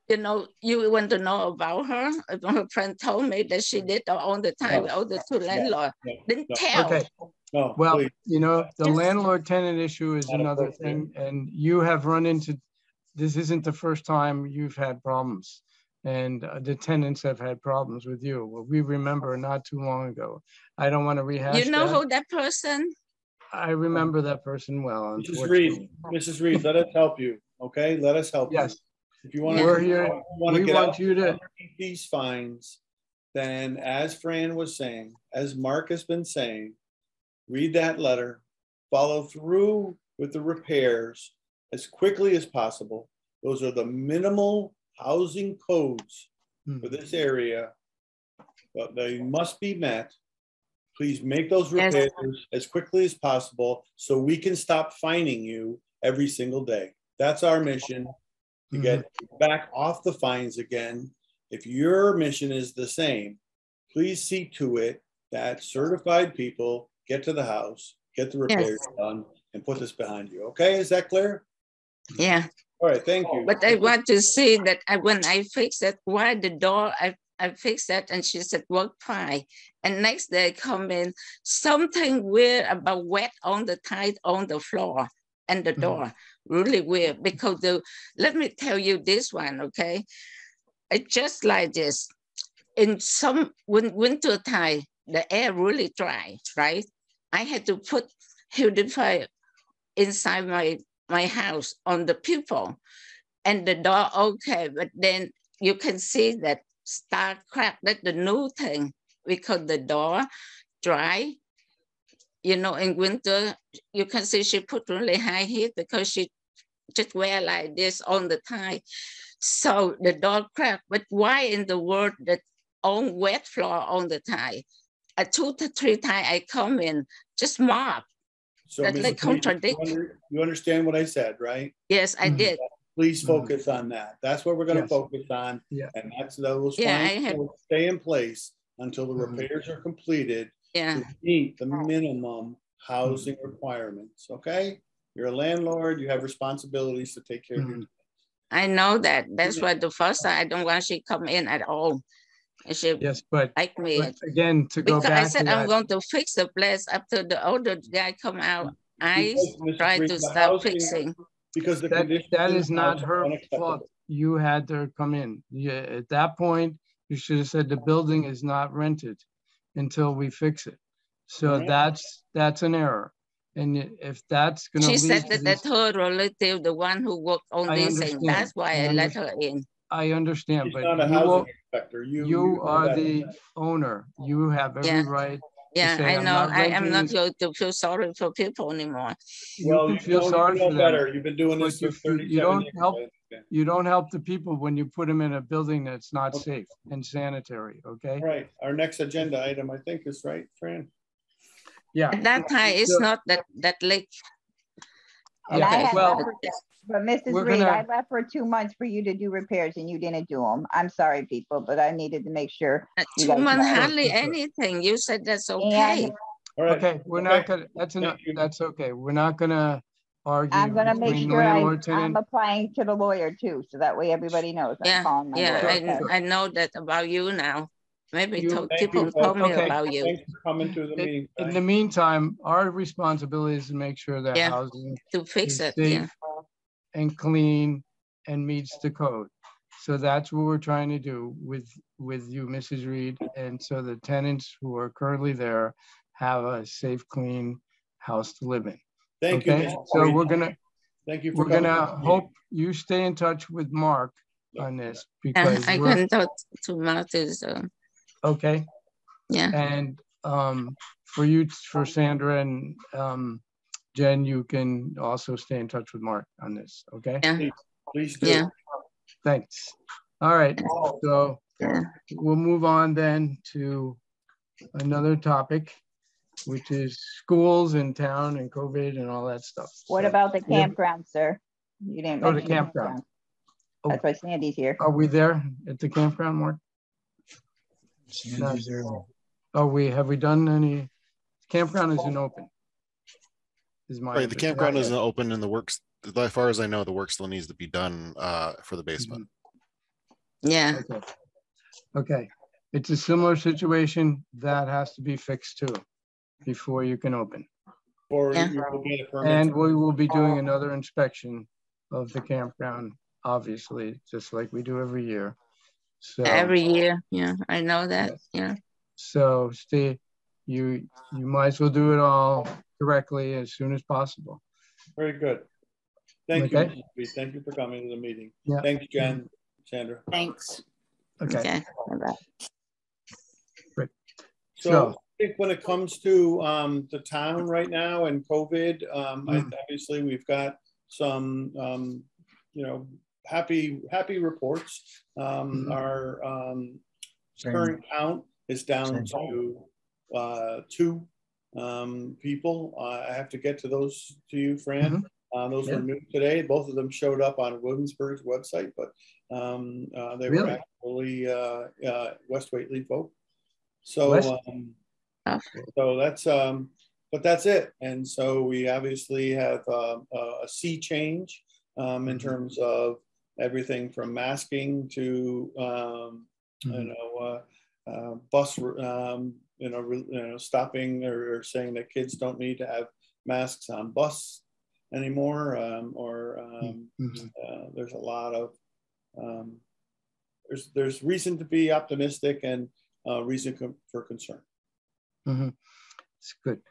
S7: you know, you want to know about her. Her friend told me that she did all the time,
S3: No.
S7: all the two landlord.
S3: no,
S7: Didn't
S3: no.
S7: tell.
S1: Okay.
S3: No,
S1: Well,
S3: please.
S1: you know, the landlord tenant issue is
S3: Not
S1: another thing, and you have run into, this isn't the first time you've had problems. And uh, the tenants have had problems with you. Well, We remember not too long ago. I don't want to rehash
S7: You know
S1: that.
S7: who that person?
S1: I remember that person well,
S3: Mrs. Reed. Mrs. Reed, let us help you, okay? Let us help you.
S1: Yes,
S3: If you want
S1: we're
S3: to,
S1: here,
S3: want to
S1: we
S3: get
S1: want
S3: out
S1: you to,
S3: these fines, then as Fran was saying, as Mark has been saying, read that letter, follow through with the repairs as quickly as possible. Those are the minimal housing codes
S1: Hmm.
S3: for this area, but they must be met. Please make those
S7: Yes.
S3: repairs as quickly as possible so we can stop fining you every single day. That's our mission to get back off the fines again. If your mission is the same, please see to it that certified people get to the house, get the
S7: Yes.
S3: repairs done, and put this behind you. Okay, is that clear?
S7: Yeah.
S3: All right, thank you.
S7: But I want to see that I, when I fix it, why the door, I, I fixed that and she said, work fine. And next day I come in, something weird about wet on the tile on the floor and the
S1: Mhm.
S7: door, really weird because the, let me tell you this one, okay? It's just like this. In some win- winter time, the air really dry, right? I had to put humidifier inside my my house on the people and the door okay but then you can see that start crack that's the new thing because the door dry you know in winter you can see she put really high heat because she just wear like this all the time so the door crack but why in the world that on wet floor all the time uh, two to three times i come in just mop
S3: So,
S7: That's
S3: Mrs.
S7: like
S3: Reed, you under- You understand what I said, right?
S7: yes i
S1: Mhm.
S7: did
S3: Please
S1: Mhm.
S3: focus on that. That's what we're gonna
S1: Yes.
S3: focus on.
S1: Yeah.
S3: And that's those
S7: Yeah, I
S3: fines stay in place until the
S1: Mhm.
S3: repairs are completed
S7: yeah
S3: to meet the minimum housing requirements, okay? You're a landlord, you have responsibilities to take care of your. Mm-hmm.
S7: I know that. That's why the first time I don't want she come in at all. And she
S1: yes, but,
S7: like me.
S1: but again, to go
S7: Because I
S1: back to
S7: said I'm
S1: that,
S7: going to fix the place after the older guy come out. I
S3: Because,
S7: try to
S3: stop
S7: fixing.
S3: Because the
S1: that,
S3: conditions.
S1: that
S3: in the
S1: is not her fault. You had to come in. Yeah, at that point, you should have said the building is not rented until we fix it. So
S3: Alright.
S1: that's, that's an error. And if that's gonna
S7: She said that
S1: this,
S7: that's her relative, the one who worked on
S1: I
S7: this thing.
S1: understand.
S7: That's why
S1: I
S7: I let her in.
S1: I understand,
S3: She's
S1: but
S3: not a
S1: you, will-
S3: housing inspector. You.
S1: you
S3: know
S1: are
S3: that.
S1: the owner. You have every
S7: Yeah.
S1: right.
S7: Yeah,
S1: say,
S7: I
S1: "I'm
S7: know.
S1: not
S7: I am
S1: renting
S7: not
S1: this."
S7: going to feel sorry for people anymore.
S1: You can
S3: you
S1: feel
S3: know,
S1: sorry
S3: you know
S1: for them.
S3: better. You've been doing this
S1: But
S3: for
S1: you- you- you
S3: thirty-seven
S1: don't
S3: years.
S1: help-
S3: Okay.
S1: You don't help the people when you put them in a building that's not
S3: Okay.
S1: safe and sanitary, okay?
S3: All right, our next agenda item, I think is right, Fran?
S1: Yeah.
S7: At that time, it's
S1: So-
S7: not that, that late.
S2: And
S1: Okay,
S2: had
S1: well,
S2: for- But Mrs.
S1: we're
S2: Reed,
S1: gonna-
S2: I left for two months for you to do repairs and you didn't do them. I'm sorry, people, but I needed to make sure.
S7: Uh, Two months, hardly
S1: Sure, sure.
S7: anything. You said that's okay.
S2: And
S3: All right.
S1: Okay, we're not gonna, that's enough, that's okay. We're not gonna argue.
S2: I'm gonna make sure I, I'm applying to the lawyer too, so that way everybody knows. I'm
S7: Yeah,
S2: calling
S7: Yeah. I,
S2: Okay.
S7: I know that about you now. Maybe
S1: You-
S7: to- people
S3: you.
S7: told me
S1: Okay.
S7: about you
S3: Thanks for coming to the meeting.
S1: In the meantime, our responsibility is to make sure that
S7: Yeah.
S1: housing
S7: to fix
S1: is
S7: it, yeah.
S1: and clean and meets the code. So that's what we're trying to do with, with you, Mrs. Reed. And so the tenants who are currently there have a safe, clean house to live in.
S3: Thank you. Mr.
S1: so
S3: Reed.
S1: we're gonna,
S3: Thank you for
S1: we're gonna
S3: to the meeting.
S1: hope you stay in touch with Mark on this
S7: Yeah,
S1: because
S7: I
S1: we're,
S7: can talk to Marcus, uh,
S1: okay?
S7: yeah,
S1: And um, for you, for Sandra and um, Jen, you can also stay in touch with Mark on this, okay?
S7: yeah,
S3: Please do.
S7: yeah,
S1: Thanks. All right, so
S7: yeah.
S1: we'll move on then to another topic, which is schools in town and COVID and all that stuff.
S2: What
S1: So,
S2: about the
S1: yeah.
S2: campground, sir? You didn't
S1: Oh, the
S2: mention
S1: campground. Oh.
S2: That's why Sandy's here.
S1: Are we there at the campground, Mark?
S6: Sandy's there.
S1: Are we, have we done any, campground isn't open? Is my.
S5: Right, the campground
S1: understanding.
S5: isn't open and the works, as far as I know, the work still needs to be done uh for the basement.
S7: yeah.
S1: Okay. Okay, it's a similar situation that has to be fixed too, before you can open.
S3: Or
S7: Yeah.
S3: you will get a permit.
S1: And we will be doing another inspection of the campground, obviously, just like we do every year. So,
S7: Every year, yeah, I know that,
S1: Yes.
S7: yeah,
S1: so stay, you, you might as well do it all correctly as soon as possible.
S3: Very good. Thank you.
S1: Okay.
S3: Mrs. Reed. Thank you for coming to the meeting.
S1: Yeah.
S3: Thank you, Jen, Sandra.
S4: Thanks.
S1: Okay,
S7: okay. bye-bye.
S3: So
S1: So-
S3: I think when it comes to um, the town right now and COVID, um, I-
S1: Mm.
S3: obviously we've got some, um, you know, happy, happy reports. Um,
S1: Mhm.
S3: Our um, current count is down
S6: Same.
S3: to uh, two um, people. Uh, I have to get to those to you, Fran. Uh, Those were
S1: Mm-hmm.
S3: New today. Both of them showed up on Williamsburg's website, but um, uh, they were actually uh, uh, West Whately folk. So, um, so that's, um, but that's it. And so we obviously have um, a a sea change um, in
S1: Mhm.
S3: terms of everything from masking to, um, you
S1: Mhm.
S3: know, uh, uh, bus, um, you know, re- you know, stopping or, saying that kids don't need to have masks on bus anymore, um, or um,
S1: Mhm.
S3: uh, there's a lot of um, there's there's reason to be optimistic and uh, reason co- for concern.
S1: Mhm. It's good.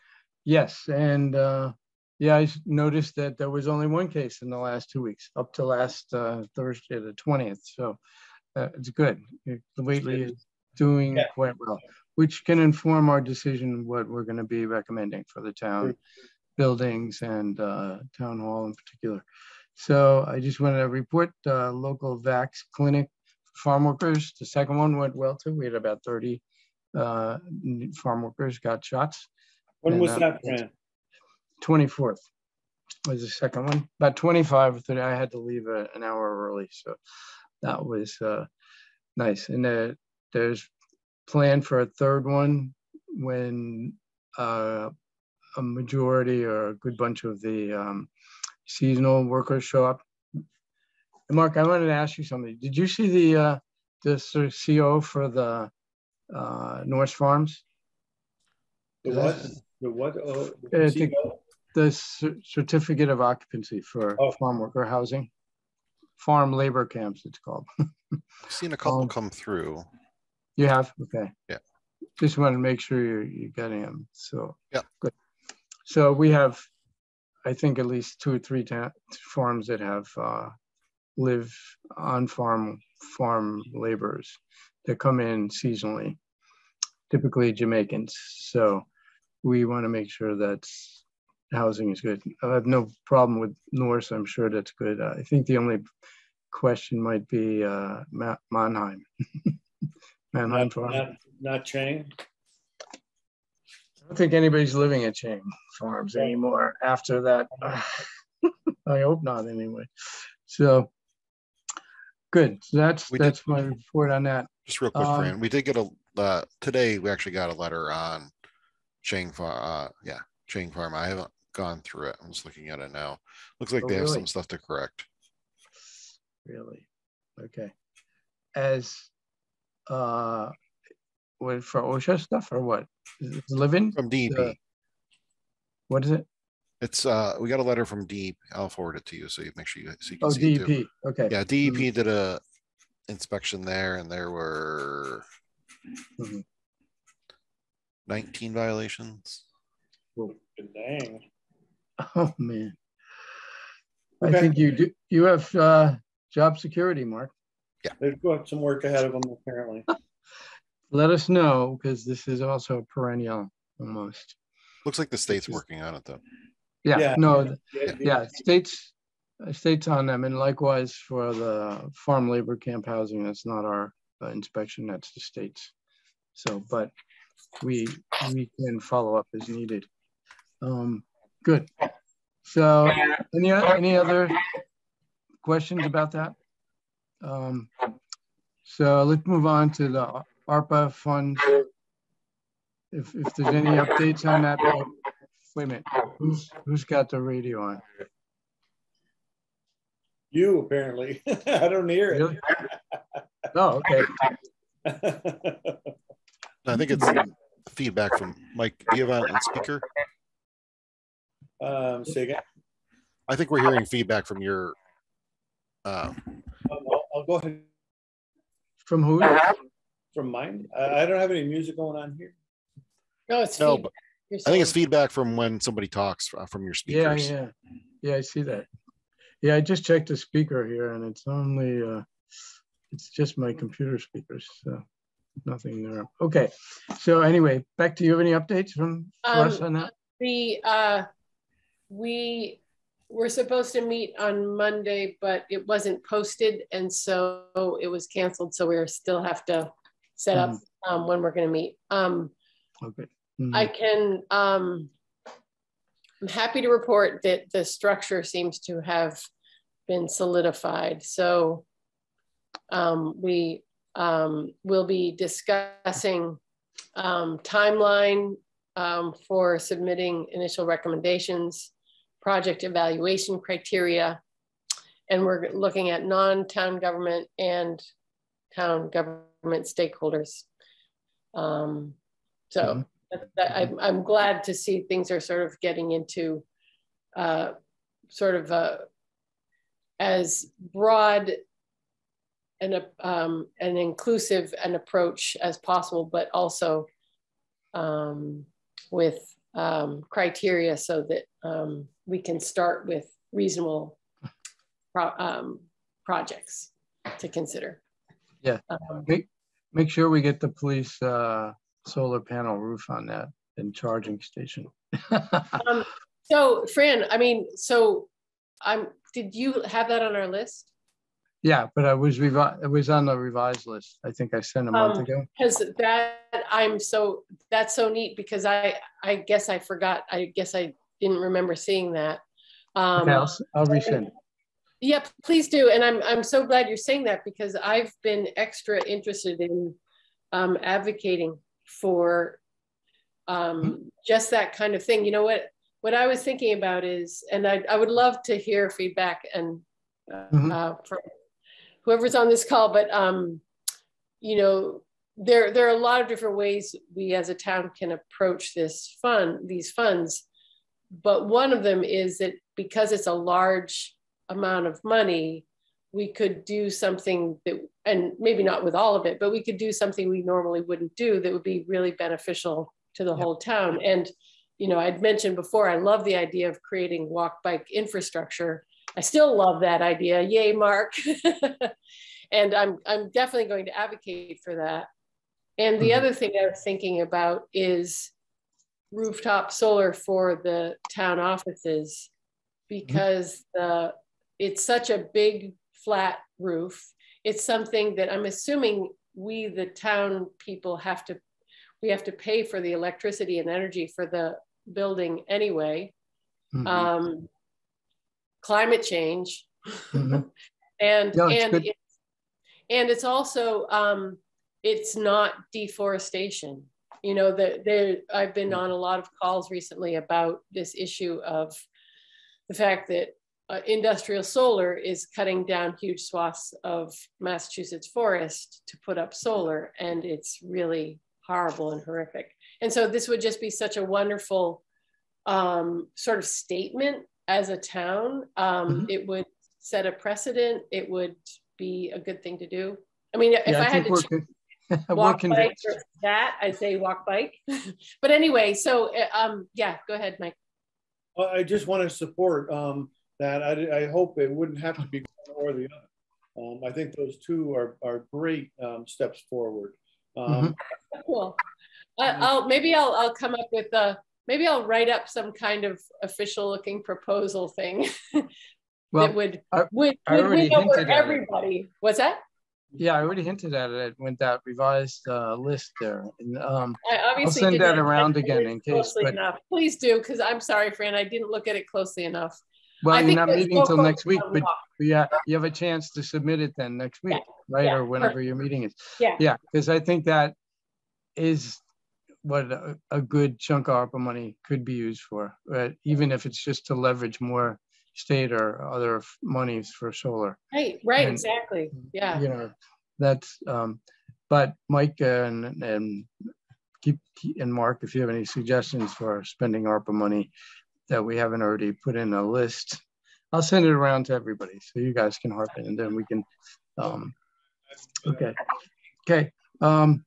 S1: Yes, and uh, yeah, I s- noticed that there was only one case in the last two weeks, up to last uh, Thursday, the twentieth. So uh, it's good. It- Whately is doing
S3: Yeah.
S1: quite well, which can inform our decision what we're going to be recommending for the town buildings and uh, town hall in particular. So I just wanted to report uh, local vax clinic farm workers. The second one went well too. We had about thirty uh, n- farm workers got shots.
S3: When was
S1: uh,
S3: that, Fran?
S1: 24th was the second one. About 25 today. I had to leave a- an hour early, so that was uh, nice. And uh, there's plan for a third one when uh, a majority or a good bunch of the um, seasonal workers show up. And Mark, I wanted to ask you something. Did you see the uh, the sort of CO for the uh, Nourse Farms?
S3: The what? The what? uh,
S1: Uh,
S3: the
S1: the- the certificate of occupancy for
S3: Oh.
S1: farm worker housing, farm labor camps, it's called.
S5: I've seen a couple
S1: Um,
S5: come through.
S1: You have, okay.
S5: Yeah.
S1: Just want to make sure you're, you're getting them, so.
S5: Yeah.
S1: Good. So we have, I think at least two or three ta- farms that have, uh, live on farm, farm laborers that come in seasonally, typically Jamaicans, so we want to make sure that housing is good. I have no problem with Nourse, I'm sure that's good. I think the only question might be, uh, Ma- Mannheim. Mannheim
S3: Not,
S1: Farm.
S3: not, not Chang.
S1: I don't think anybody's living at Chang Farms anymore after that. I hope not anyway. So, good. So that's,
S5: We did-
S1: that's my report on that.
S5: Just real quick,
S1: Um,
S5: Fran, we did get a, uh, today, we actually got a letter on Chang Farm, uh, yeah, Chang Farm. I haven't gone through it. I'm just looking at it now. Looks like
S1: Oh,
S5: they have
S1: really?
S5: some stuff to correct.
S1: Really? Okay. As, uh, what, for OSHA stuff or what? Is it Living?
S5: From DEP.
S1: What is it?
S5: It's, uh, we got a letter from DEP. I'll forward it to you so you make sure you, so you
S1: Oh,
S5: can see it too.
S1: DEP, okay.
S5: Yeah, DEP did a inspection there and there were
S1: Mhm.
S5: nineteen violations.
S3: Dang.
S1: Oh, man. I think you do, you have, uh, job security, Mark.
S3: Yeah, they've got some work ahead of them apparently.
S1: Let us know, because this is also perennial almost.
S5: Looks like the state's working on it though.
S1: Yeah,
S3: Yeah.
S1: no,
S3: Yeah,
S1: yeah, states, uh, states on them, and likewise for the farm labor camp housing, that's not our uh, inspection, that's the states. So, but we, we can follow up as needed. Um, good. So, any, any other questions about that? Um, so let's move on to the ARPA funds. If, if there's any updates on that, oh, wait a minute, who's, who's got the radio on?
S3: You apparently. I don't hear
S1: Really? Oh, okay.
S5: I think it's feedback from Mike. Do you have a on speaker?
S3: Um, say again.
S5: I think we're hearing feedback from your. Uh,
S3: Um, I'll, I'll go ahead
S1: From who?
S3: from mine. I, I don't have any music going on here.
S4: No, it's
S5: no,
S4: feedback.
S5: but I think it's feedback from when somebody talks uh, from your speakers.
S1: yeah. Yeah, yeah. I see that. Yeah, I just checked the speaker here and it's only, uh, it's just my computer speakers, so nothing there. Okay, so anyway, back to you. Have any updates from for us
S4: Um,
S1: on that?
S4: The, uh, we were supposed to meet on Monday, but it wasn't posted and so it was canceled. So we still have to set up um, when we're gonna meet. Um,
S1: Okay. Mhm.
S4: I can, um, I'm happy to report that the structure seems to have been solidified. So um, we um, will be discussing um, timeline um, for submitting initial recommendations, project evaluation criteria, and we're looking at non-town government and town government stakeholders. Um, so
S1: Mhm.
S4: that- that- I'm, I'm glad to see things are sort of getting into uh, sort of a, as broad and um, an inclusive an approach as possible, but also um, with um, criteria so that um, we can start with reasonable pro- um, projects to consider.
S1: Yeah.
S4: Um,
S1: Make, make sure we get the police, uh, solar panel roof on that and charging station.
S4: Um, so Fran, I mean, so I'm, did you have that on our list?
S1: Yeah, but I was revi, it was on the revised list. I think I sent a month
S4: Um,
S1: ago.
S4: Because that, I'm so, that's so neat because I, I guess I forgot, I guess I didn't remember seeing that. Um,
S1: Okay, I'll, I'll resend.
S4: Yep, please do. And I'm, I'm so glad you're saying that because I've been extra interested in um, advocating for um, just that kind of thing. You know what, what I was thinking about is, and I, I would love to hear feedback and uh,
S1: Mhm.
S4: uh, from whoever's on this call, but um, you know, there, there are a lot of different ways we as a town can approach this fund, these funds. But one of them is that because it's a large amount of money, we could do something that, and maybe not with all of it, but we could do something we normally wouldn't do that would be really beneficial to the
S1: Yep.
S4: whole town. And, you know, I'd mentioned before, I love the idea of creating walk bike infrastructure. I still love that idea. Yay, Mark. and I'm, I'm definitely going to advocate for that. And the
S1: Mhm.
S4: other thing I was thinking about is rooftop solar for the town offices because the it's such a big flat roof. It's something that I'm assuming we, the town people, have to we have to pay for the electricity and energy for the building anyway.
S1: Mhm.
S4: Um, climate change,
S1: Mhm.
S4: and
S1: it's
S4: and it's, and it's also um, it's not deforestation. You know, that there, I've been on a lot of calls recently about this issue of the fact that uh, industrial solar is cutting down huge swaths of Massachusetts forest to put up solar, and it's really horrible and horrific. And so this would just be such a wonderful um, sort of statement as a town. Um, mm-hmm. It would set a precedent. It would be a good thing to do. I mean, if yeah, I, I had to walk bike that, I say walk bike. but anyway, so uh, um, yeah, go ahead, Mike.
S3: I just want to support um, that. I, I hope it wouldn't have to be one or the other. Um, I think those two are, are great um, steps forward. Um,
S4: mm-hmm. Cool. I'll maybe I'll I'll come up with a maybe I'll write up some kind of official looking proposal thing well, that would I, would, I would win over everybody. What's that?
S1: Yeah, I already hinted at it with that revised uh, list there. And, um, I obviously I'll send that around again in case. But,
S4: enough. Please do, because I'm sorry, Fran, I didn't look at it closely enough.
S1: Well, I you're not meeting until next week, but yeah, you have a chance to submit it then next week, yeah. right? Yeah, or whenever perfect. your meeting is.
S4: Yeah.
S1: Yeah, because I think that is what a, a, good chunk of ARPA money could be used for, right? even if it's just to leverage more state or other monies for solar.
S4: Right, right, and, exactly. Yeah.
S1: You know, that's, um, but Mike and, and keep, and Mark, if you have any suggestions for spending ARPA money that we haven't already put in a list, I'll send it around to everybody so you guys can harp it and then we can, um, okay. Okay. Um,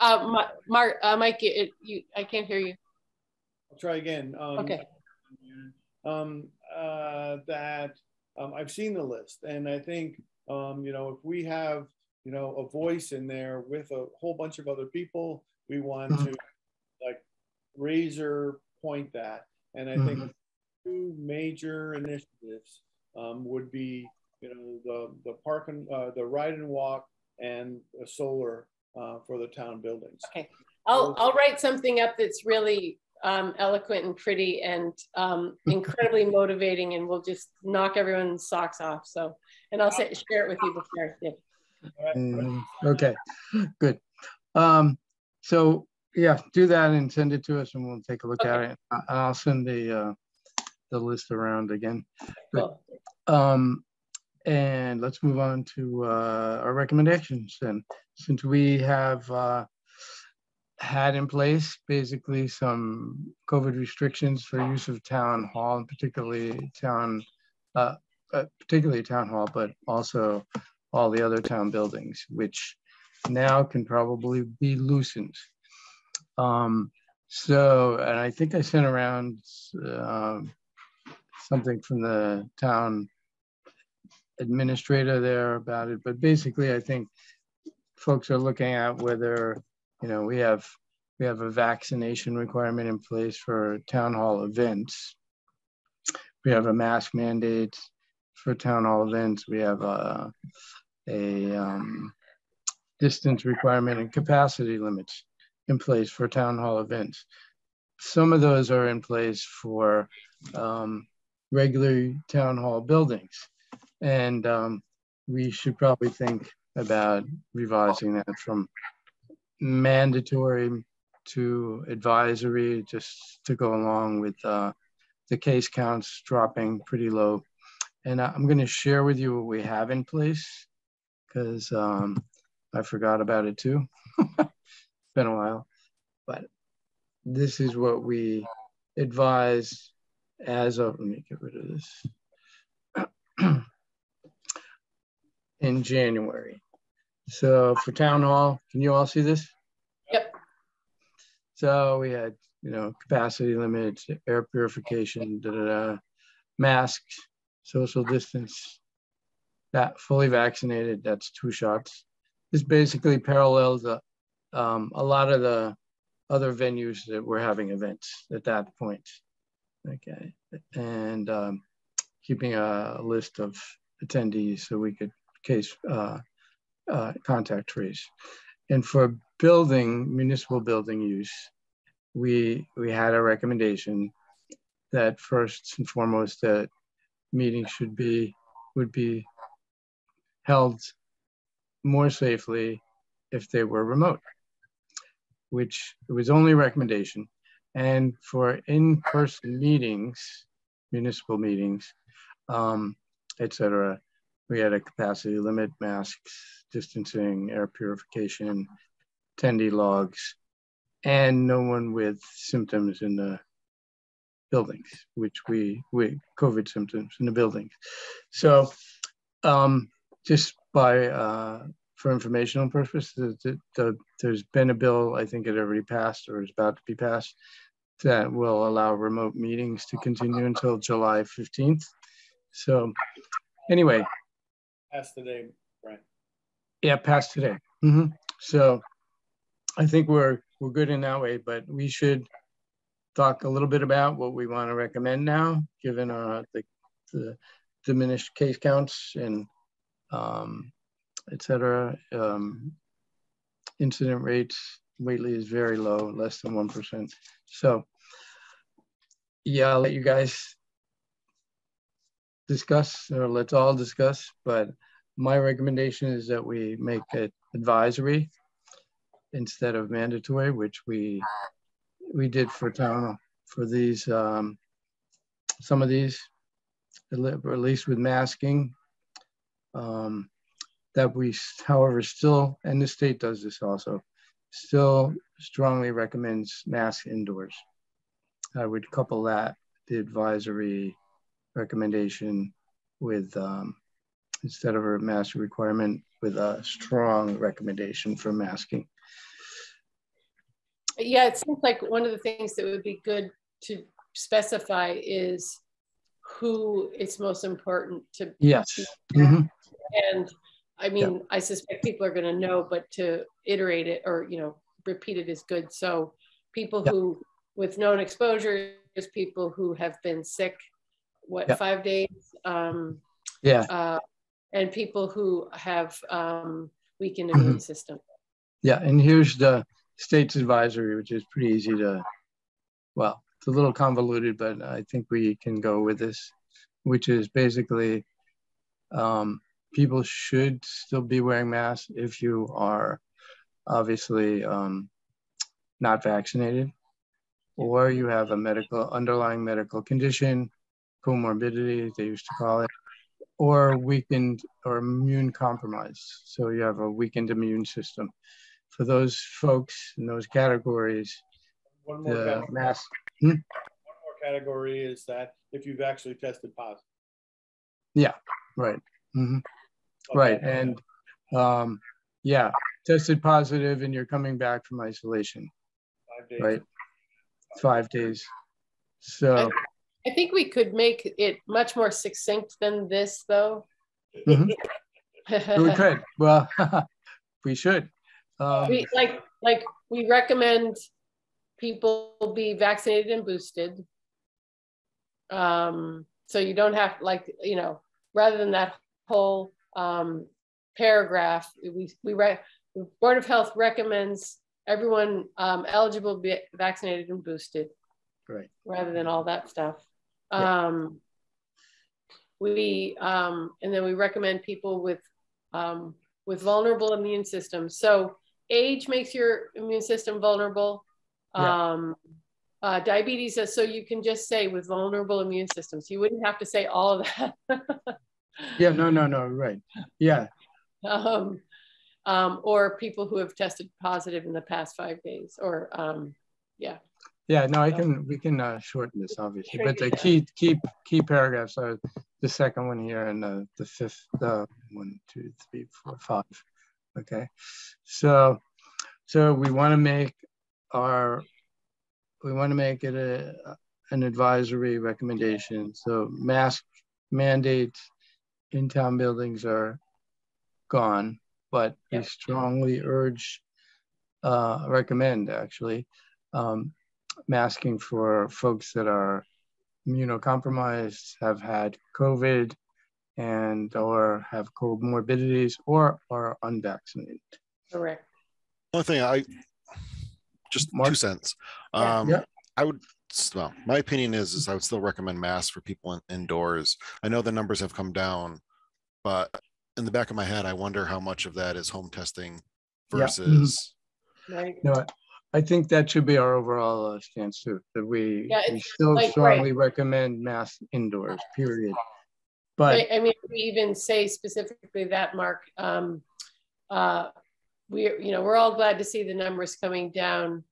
S4: uh, Mark, uh, Mike, it, you, I can't hear you.
S3: I'll try again.
S4: Um, okay.
S3: Um, uh, that um, I've seen the list, and I think um, you know if we have you know a voice in there with a whole bunch of other people, we want mm-hmm. to like razor point that, and I mm-hmm. think two major initiatives um, would be you know the the park and uh, the ride and walk and a solar uh, for the town buildings.
S4: Okay, I'll I'll write something up that's really um, eloquent and pretty and um, incredibly motivating, and we'll just knock everyone's socks off. So, and I'll say, share it with you before. Yeah.
S1: Mm, okay, good. Um, so yeah, do that and send it to us, and we'll take a look okay. at it. And I'll send the uh, the list around again. Cool. Um, and let's move on to uh, our recommendations. And since we have uh, had in place basically some COVID restrictions for use of town hall, and particularly town, uh, uh, particularly town hall, but also all the other town buildings, which now can probably be loosened. Um, so, and I think I sent around uh, something from the town administrator there about it, but basically I think folks are looking at whether, you know, we have we have a vaccination requirement in place for town hall events. We have a mask mandate for town hall events. We have a, a um, distance requirement and capacity limits in place for town hall events. Some of those are in place for um, regular town hall buildings. And um, we should probably think about revising that from mandatory to advisory just to go along with uh, the case counts dropping pretty low. And I'm going to share with you what we have in place because um, I forgot about it too. it's been a while, but this is what we advise as of, let me get rid of this. in January. So for town hall, can you all see this?
S4: Yep.
S1: So we had, you know, capacity limits, air purification, da, da, da, masks, social distance, that fully vaccinated, that's two shots. This basically parallels uh, um, a lot of the other venues that were having events at that point. Okay. And um, keeping a list of attendees so we could case uh, uh, contact trace. And for building, municipal building use, we, we had a recommendation that first and foremost that meetings should be, would be held more safely if they were remote. which it was only a recommendation. And for in-person meetings, municipal meetings, um, et cetera, we had a capacity limit, masks, distancing, air purification, attendee logs, and no one with symptoms in the buildings, which we, we, COVID symptoms in the buildings. So um, just by, uh, for informational purposes, the, the, the, there's been a bill, I think it already passed or is about to be passed, that will allow remote meetings to continue until July 15th. So anyway,
S3: Ask today, Brian.
S1: yeah, passed today. Mhm. So I think we're, we're good in that way, but we should talk a little bit about what we want to recommend now, given uh, the, the diminished case counts and um, et cetera. Um, incident rates, Whately is very low, less than 1%. So yeah, I'll let you guys discuss, or let's all discuss, but my recommendation is that we make it advisory instead of mandatory, which we we did for town for these um, some of these, at least with masking. Um, that we, however, still, and the state does this also, still strongly recommends mask indoors. I would couple that, the advisory recommendation with, um, instead of a mask requirement, with a strong recommendation for masking.
S4: Yeah, it seems like one of the things that would be good to specify is who it's most important to.
S1: Yes. Mhm.
S4: And I mean, I suspect people are going to know, but to iterate it or, you know, repeat it is good. So people
S1: Yeah.
S4: who, with known exposures, people who have been sick, what,
S1: Yeah.
S4: five days? Um,
S1: Yeah,
S4: uh, and people who have um, weakened
S1: Mm-hmm.
S4: immune system.
S1: yeah. And here's the state's advisory, which is pretty easy to, well, it's a little convoluted, but I think we can go with this, which is basically um, people should still be wearing masks if you are obviously um, not vaccinated or you have a medical underlying medical condition, comorbidity, they used to call it, or weakened or immune compromised. So you have a weakened immune system. For those folks in those categories,
S3: One more,
S1: the
S3: category,
S1: mask,
S3: one more category is that if you've actually tested positive.
S1: Yeah, right. Mhm. Right. And um, yeah, tested positive and you're coming back from isolation,
S3: Five days.
S1: right? Five days. So,
S4: I think we could make it much more succinct than this, though.
S1: mhm, we could. Well, we should. Um,
S4: we like like we recommend people be vaccinated and boosted um so you don't have like you know rather than that whole um paragraph we we re- board of health recommends everyone um eligible be vaccinated and boosted
S1: Right.
S4: rather than all that stuff
S1: Yeah.
S4: um we um and then we recommend people with um with vulnerable immune systems so age makes your immune system vulnerable.
S1: Yeah.
S4: Um, uh, diabetes, is so you can just say with vulnerable immune systems. You wouldn't have to say all of that.
S1: yeah, no, no, no, right. Yeah,
S4: um, um, or people who have tested positive in the past five days, or um, yeah.
S1: Yeah, no, I can, we can uh, shorten this obviously, but the key, key, key paragraphs are the second one here and the, the fifth, the one, two, three, four, five. Okay, so, so we want to make our, we want to make it a, an advisory recommendation. So mask mandates in town buildings are gone, but we strongly urge, uh, recommend actually, um, masking for folks that are immunocompromised, have had COVID, and or have comorbidities or are unvaccinated.
S4: Correct.
S5: One thing I just
S1: Mark?
S5: two cents. Um,
S1: Yeah.
S5: I would well, my opinion is is I would still recommend masks for people in, indoors. I know the numbers have come down, but in the back of my head, I wonder how much of that is home testing
S1: Yeah.
S5: Versus
S4: Right.
S1: No, I think that should be our overall uh, stance too, that we,
S4: Yeah,
S1: we still
S4: like, right.
S1: strongly recommend mask indoors, period. But,
S4: I, I mean, we even say specifically that, Mark. Um, uh, we, you know, we're all glad to see the numbers coming down,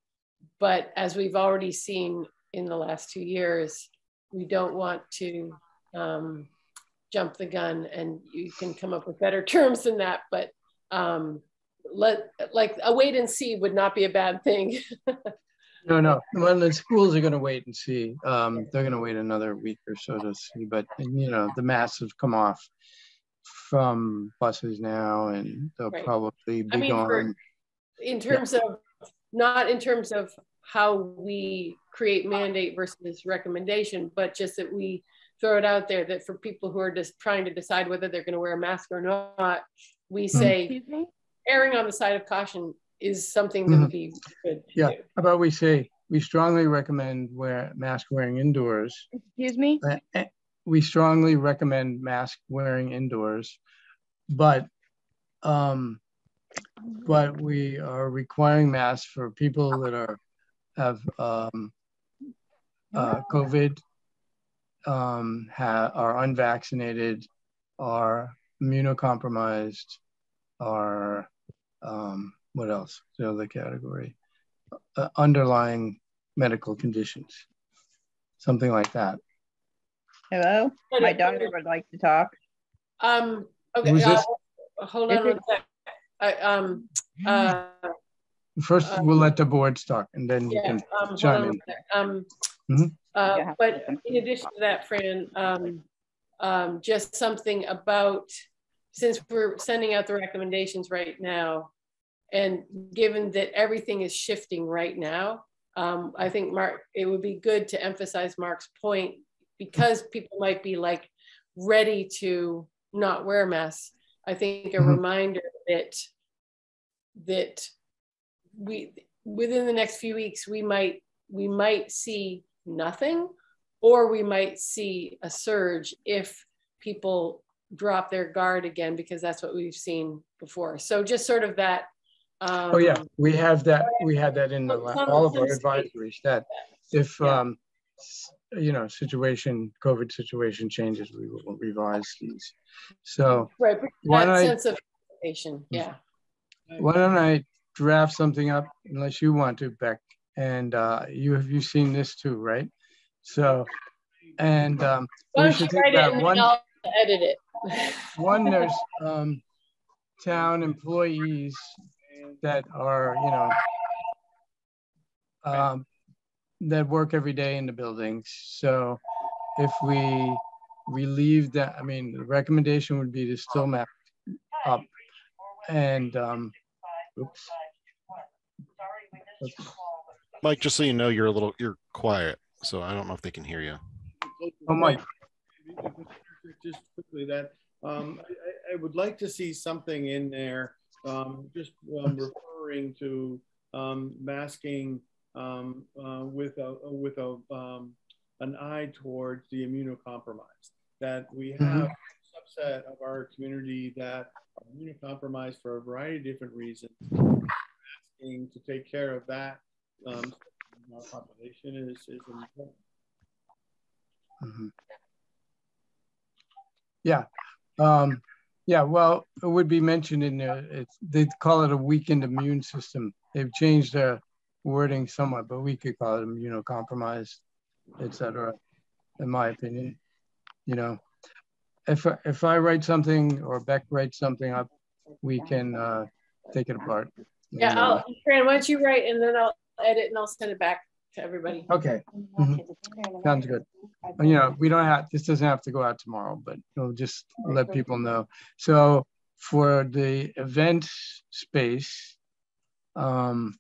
S4: but as we've already seen in the last two years, we don't want to um, jump the gun, and you can come up with better terms than that. But um, let, like, a wait and see would not be a bad thing.
S1: no, no, well, the schools are gonna wait and see. Um, they're gonna wait another week or so to see, but, you know, the masks have come off from buses now and they'll
S4: Right.
S1: probably
S4: I
S1: be
S4: mean, for- in terms of not in terms of how we create mandate versus recommendation, but just that we throw it out there that for people who are just trying to decide whether they're going to wear a mask or not, we say
S8: Excuse me?
S4: Erring on the side of caution is something that would be good. to
S1: Yeah.
S4: do.
S1: How about we say, we strongly recommend wear mask wearing indoors.
S8: Excuse me?
S1: Uh, eh, We strongly recommend mask wearing indoors, but, um, but we are requiring masks for people that are, have, um, uh, COVID, um, ha, are unvaccinated, are immunocompromised, are, um, what else? The other category, uh, underlying medical conditions, something like that.
S2: Hello, my daughter would like to talk.
S4: Um, okay,
S1: Who's this?
S4: uh, hold on one sec. I, um, uh,
S1: First,
S4: Uh,
S1: we'll let the boards talk and then you can,
S4: um, hold
S1: chime
S4: on
S1: in.
S4: one sec. Um,
S1: Mhm.
S4: uh,
S2: Yeah.
S4: but in addition to that, Fran, um, um, just something about, since we're sending out the recommendations right now, and given that everything is shifting right now, um, I think Mark, it would be good to emphasize Mark's point because people might be like ready to not wear masks. I think a
S1: Mhm.
S4: reminder that that we within the next few weeks we might we might see nothing or we might see a surge if people drop their guard again because that's what we've seen before so just sort of that um,
S1: Oh, yeah, we have that, we had that in the, all of our advisories that if,
S4: Yeah.
S1: um, you know, situation, COVID situation changes, we will revise these. So
S4: right
S1: Why don't I-
S4: sense of expectation yeah
S1: why don't I draft something up unless you want to, Beck? And, uh, you, have you seen this too, right? So, and, um,
S4: why
S1: we
S4: don't you write it and
S1: one,
S4: I'll edit it
S1: one, there's, um, town employees that are, you know, um, that work every day in the buildings. So if we relieve that, I mean, the recommendation would be to still map up and, um, oops. Oops.
S5: Mike, just so you know, you're a little, you're quiet, so I don't know if they can hear you.
S1: Oh, Mike,
S3: Just quickly that, um, I, I- I would like to see something in there, um, just, um, referring to, um, masking, um, uh, with a, with a, um, an eye towards the immunocompromised. That we have a subset of our community that are immunocompromised for a variety of different reasons. Asking to take care of that, um, our population is, is important.
S1: Mhm. Yeah, um, yeah, well, it would be mentioned in there, it's, they call it a weakened immune system. They've changed their wording somewhat, but we could call it immunocompromised, et cetera, in my opinion. You know, if, if I write something or Beck writes something up, we can, uh, take it apart.
S4: yeah
S1: And, uh,
S4: I'll Fran, why don't you write and then I'll edit and I'll send it back to everybody
S1: Okay, Mhm. sounds good. you know, we don't have, this doesn't have to go out tomorrow, but we'll just let people know. So for the event space, um,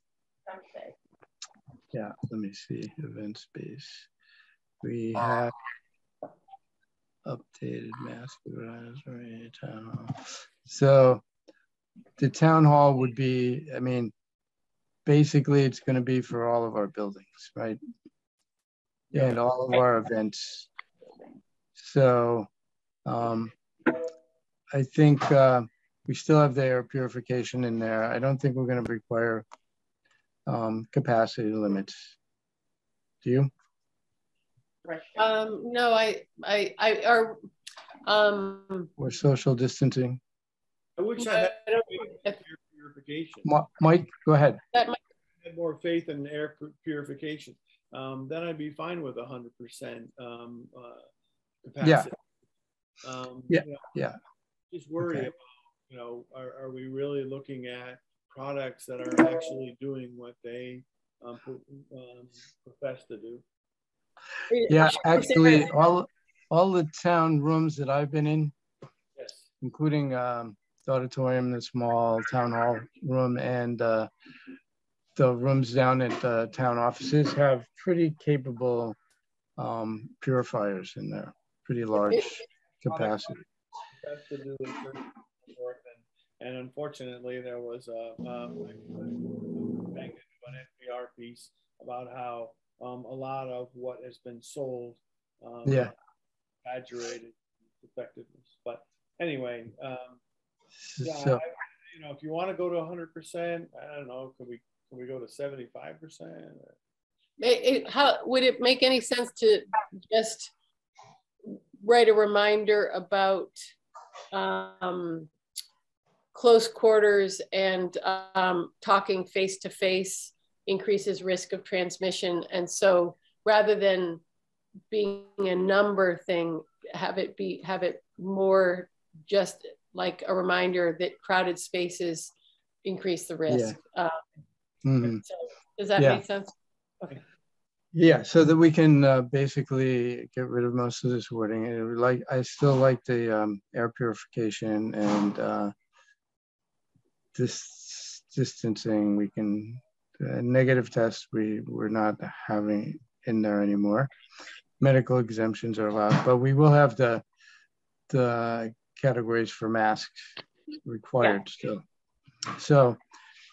S1: yeah, let me see, event space. We have updated mask hall. So the town hall would be, I mean, basically it's gonna be for all of our buildings, right? And all of our events. So, um, I think, uh, we still have the air purification in there. I don't think we're gonna require um, capacity limits. Do you?
S4: Um, no, I, I, I, or, um,
S1: Or social distancing?
S3: I wish I
S4: I
S3: had
S4: don't-
S3: air purification.
S1: Mike, go ahead.
S4: that might,
S3: had more faith in air purification, um, then I'd be fine with hundred percent, um, uh, capacity. Um,
S1: Yeah,
S3: you know,
S1: yeah.
S3: Just worry
S1: Okay.
S3: about, you know, are, are we really looking at products that are actually doing what they, um, um, profess to do?
S1: Yeah, actually, all, all the town rooms that I've been in,
S3: Yes.
S1: including um, the auditorium, the small town hall room, and uh, the rooms down at the town offices have pretty capable um, purifiers in there, pretty large capacity.
S3: And unfortunately, there was a, um, an NPR piece about how, um, a lot of what has been sold, um,
S1: Yeah.
S3: exaggerated effectiveness. But anyway, um, yeah,
S1: So,
S3: I, you know, if you want to go to hundred percent, I don't know, could we, could we go to seventy-five percent?
S4: It, it- how, would it make any sense to just write a reminder about um, close quarters and um, talking face to face increases risk of transmission? And so rather than being a number thing, have it be, have it more just like a reminder that crowded spaces increase the risk. Uh,
S1: mhm.
S4: so Does that
S1: Yeah.
S4: make sense? Okay.
S1: Yeah, so that we can uh, basically get rid of most of this wording. And like, I still like the um, air purification and uh, this distancing. We can uh, negative tests. We we're not having in there anymore. Medical exemptions are allowed, but we will have the the categories for masks required still. So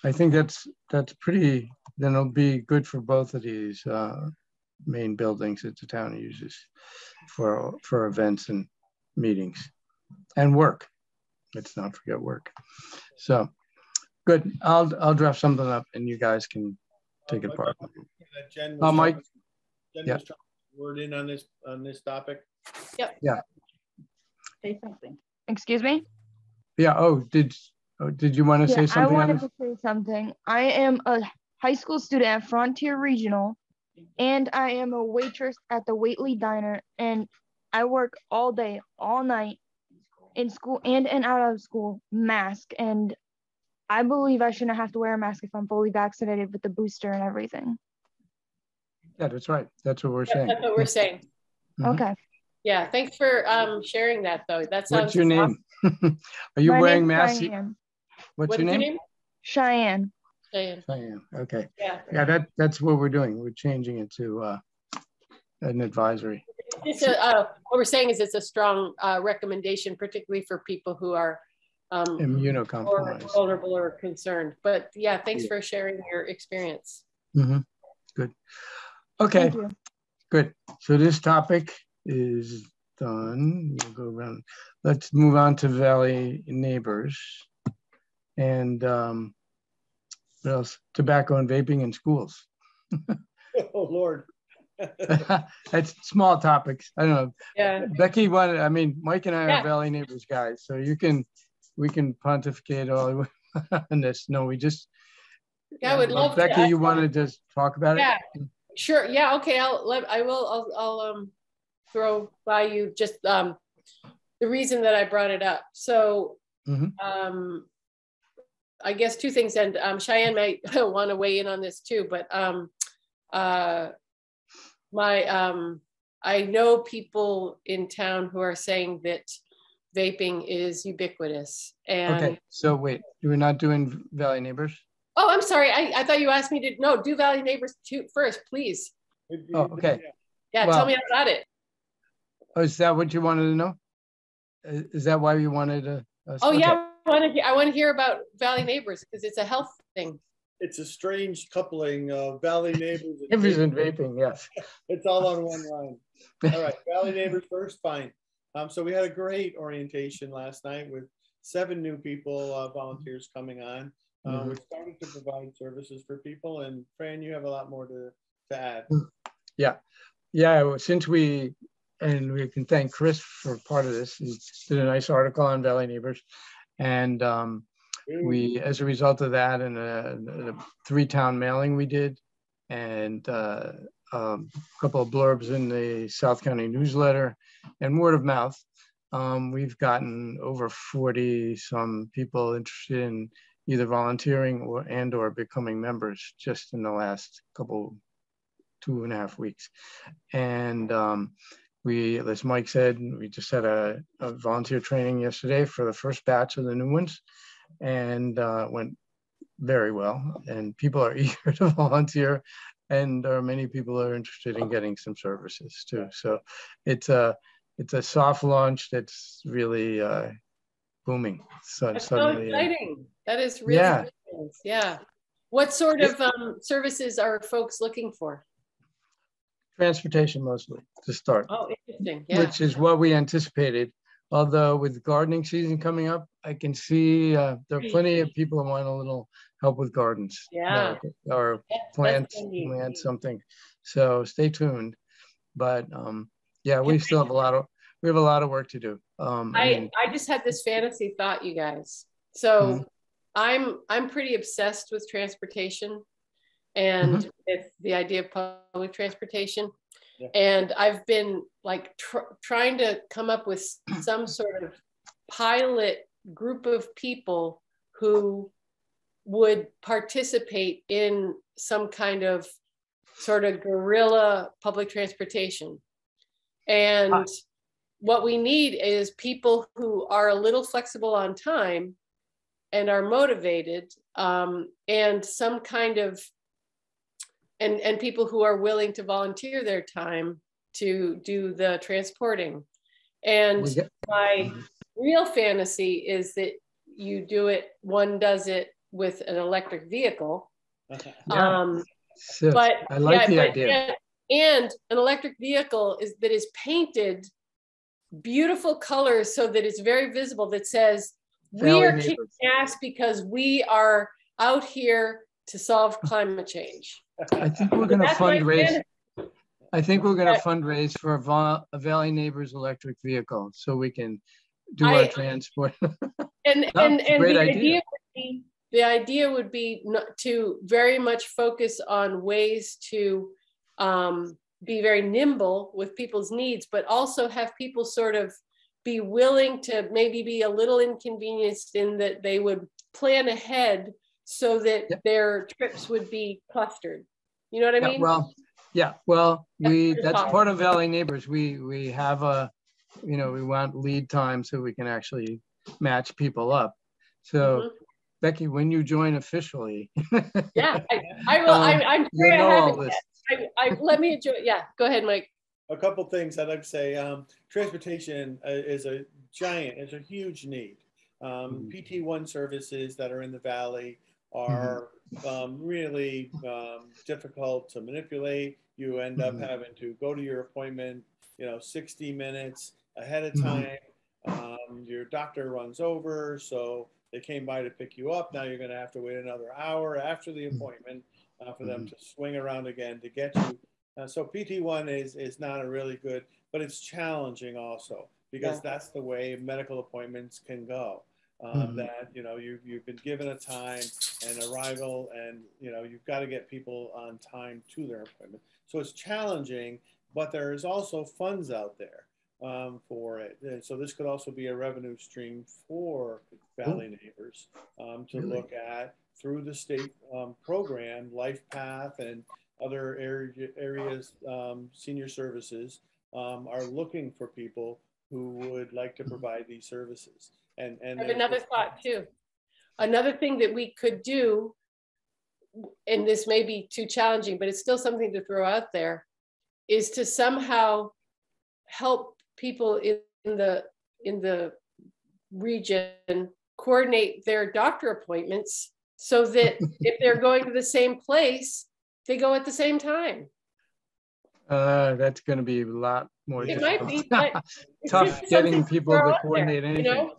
S1: I think that's that's pretty then it'll be good for both of these uh, main buildings that the town uses for for events and meetings and work. Let's not forget work. So good. I'll I'll draft something up and you guys can take it apart.
S3: That Jen
S1: Uh, Mike?
S3: trying- Jen
S1: Yeah.
S3: was trying to word in on this, on this topic. Yep. Yeah.
S2: Say something.
S8: Excuse me?
S1: Yeah. Oh, did oh, did you want to
S8: Yeah,
S1: say something? on
S8: wanted to say something. I am a high school student at Frontier Regional, and I am a waitress at the Whately Diner, and I work all day, all night, in school and and out of school, mask, and I believe I shouldn't have to wear a mask if I'm fully vaccinated with the booster and everything.
S1: Yeah, that's right. That's what we're
S4: Yeah,
S1: saying.
S4: That's what we're saying.
S1: Mhm.
S8: Okay.
S4: Yeah, thanks for um, sharing that though. That sounds.
S1: What's your name? Are you
S8: My
S1: wearing
S8: name's
S1: masks? What's
S4: What's
S1: your name?
S8: Cheyenne.
S4: Cheyenne.
S1: Cheyenne. Okay.
S4: Yeah.
S1: Yeah, that that's what we're doing. We're changing it to uh, an advisory.
S4: It's a, uh, what we're saying is it's a strong uh, recommendation, particularly for people who are um, more
S1: immunocompromised.
S4: vulnerable or concerned. But yeah, thanks
S1: Yeah.
S4: for sharing your experience.
S1: Mhm. Good. Okay,
S8: Thank you.
S1: good. So this topic is done. We'll go around. Let's move on to Valley neighbors. And um, what else? Tobacco and vaping in schools.
S3: Oh, Lord.
S1: That's small topics. I don't know.
S4: Yeah.
S1: Becky wanted, I mean, Mike and I
S4: Yeah.
S1: are Valley neighbors guys, so you can, we can pontificate all on this. No, we just.
S4: Yeah, I would love to.
S1: Becky, you want to just talk about it?
S4: Yeah, sure. Yeah, okay. I'll let I will I'll I'll um throw by you just um the reason that I brought it up. So
S1: Mhm.
S4: um I guess two things, and um Cheyenne might want to weigh in on this too, but um uh my um I know people in town who are saying that vaping is ubiquitous and
S1: Okay, so wait, you're not doing Valley neighbors?
S4: oh I'm sorry, I, I thought you asked me to no do Valley Neighbors too first, please.
S1: Oh, okay.
S4: Yeah,
S1: Well-
S4: tell me about it.
S1: Oh, is that what you wanted to know? Is that why you wanted to? us-
S4: Oh
S1: okay.
S4: yeah, I want to hear. I want to hear about Valley Neighbors because it's a health thing.
S3: It's a strange coupling of Valley neighbors. and
S1: Neighbors and
S3: vaping.
S1: vaping, yes.
S3: It's all on one line. All right, Valley neighbors first, fine. Um, so we had a great orientation last night with seven new people, uh, volunteers coming on. Uh,
S1: Mhm.
S3: We're starting to provide services for people, and Fran, you have a lot more to, to add.
S1: Yeah, yeah. since we, and we can thank Chris for part of this, he did a nice article on Valley Neighbors. And um, we, as a result of that and a, a three town mailing we did and uh, um, a couple of blurbs in the South County newsletter and word of mouth, um, we've gotten over 40 some people interested in either volunteering or and or becoming members just in the last couple two and a half weeks. And um, we, as Mike said, we just had a, a volunteer training yesterday for the first batch of the new ones and uh, went very well. And people are eager to volunteer and there are many people that are interested in getting some services too. So it's a, it's a soft launch that's really uh, booming. So
S4: That's so
S1: suddenly, uh,
S4: exciting. That is really
S1: Yeah.
S4: Yeah. What sort of um, services are folks looking for?
S1: Transportation mostly to start.
S4: Oh, interesting. Yeah.
S1: which is what we anticipated. Although with gardening season coming up, I can see uh, there are plenty of people who want a little help with gardens.
S4: Yeah.
S1: uh, Or
S4: that's
S1: plant,
S4: gonna be-
S1: plant something. So stay tuned. But um, yeah, we still have a lot of, we have a lot of work to do. Um, I
S4: I, just had this fantasy thought, you guys. So
S1: Mhm.
S4: I'm I'm pretty obsessed with transportation and
S1: Mm-hmm.
S4: with the idea of public transportation.
S3: Yeah.
S4: And I've been like tr- trying to come up with some sort of pilot group of people who would participate in some kind of sort of guerrilla public transportation. And what we need is people who are a little flexible on time and are motivated um, and some kind of and and people who are willing to volunteer their time to do the transporting and
S1: we get-
S4: my real fantasy is that you do it one does it with an electric vehicle okay.
S1: Yeah.
S4: um,
S1: so
S4: but
S1: I like
S4: yeah,
S1: the
S4: but-
S1: idea.
S4: And, and an electric vehicle is that is painted beautiful colors so that it's very visible that says we
S1: Valley
S4: are kicking ass because we are out here to solve climate change.
S1: I think we're gonna fundraise. I think we're gonna fundraise for a Va- Valley Neighbors electric vehicle so we can do our
S4: I-
S1: transport.
S4: And
S1: No,
S4: and and the
S1: idea.
S4: idea. would be the idea would be not to very much focus on ways to um, be very nimble with people's needs, but also have people sort of be willing to maybe be a little inconvenienced in that they would plan ahead so that
S1: Yep.
S4: their trips would be clustered. You know what I
S1: Yeah,
S4: mean?
S1: well, yeah, well, we, that's part of Valley Neighbors. We, we have a, you know, we want lead time so we can actually match people up. So
S4: Mhm.
S1: Becky, when you join officially,
S4: Yeah, I, I will. I,
S1: Um,
S4: I'm
S1: you'll
S4: sorry I
S1: know all
S4: haven't
S1: this.
S4: yet. I, I, let me enjoy. Yeah, go ahead, Mike.
S3: a couple things I'd like to say. Um, transportation uh, is a giant, it's a huge need. Um, PT1 services that are in the valley are um, really um, difficult to manipulate. You end up
S1: Mhm.
S3: having to go to your appointment, you know, 60 minutes ahead of
S1: Mhm.
S3: time. Um, your doctor runs over, so they came by to pick you up. Now you're going to have to wait another hour after the appointment uh, for them to swing around again to get you. Uh, so PT1 is is not a really good, but it's challenging also because
S4: Yeah.
S3: that's the way medical appointments can go. Um,
S1: Mhm.
S3: That you know you've you've been given a time and arrival, and you know you've got to get people on time to their appointment. So it's challenging, but there is also funds out there um, for it. And so this could also be a revenue stream for Valley Neighbors um, to
S1: Really?
S3: look at through the state um, program, LifePath, and other area, areas, um, senior services um, are looking for people who would like to provide these services. And and
S4: I have another thought too. Another thing that we could do, and this may be too challenging, but it's still something to throw out there, is to somehow help people in the in the region coordinate their doctor appointments so that if they're going to the same place, they go at the same time.
S1: uh, that's gonna be a lot more
S4: It might
S1: difficult.
S4: be, but
S1: Tough getting people to
S4: out there,
S1: coordinate
S4: you know?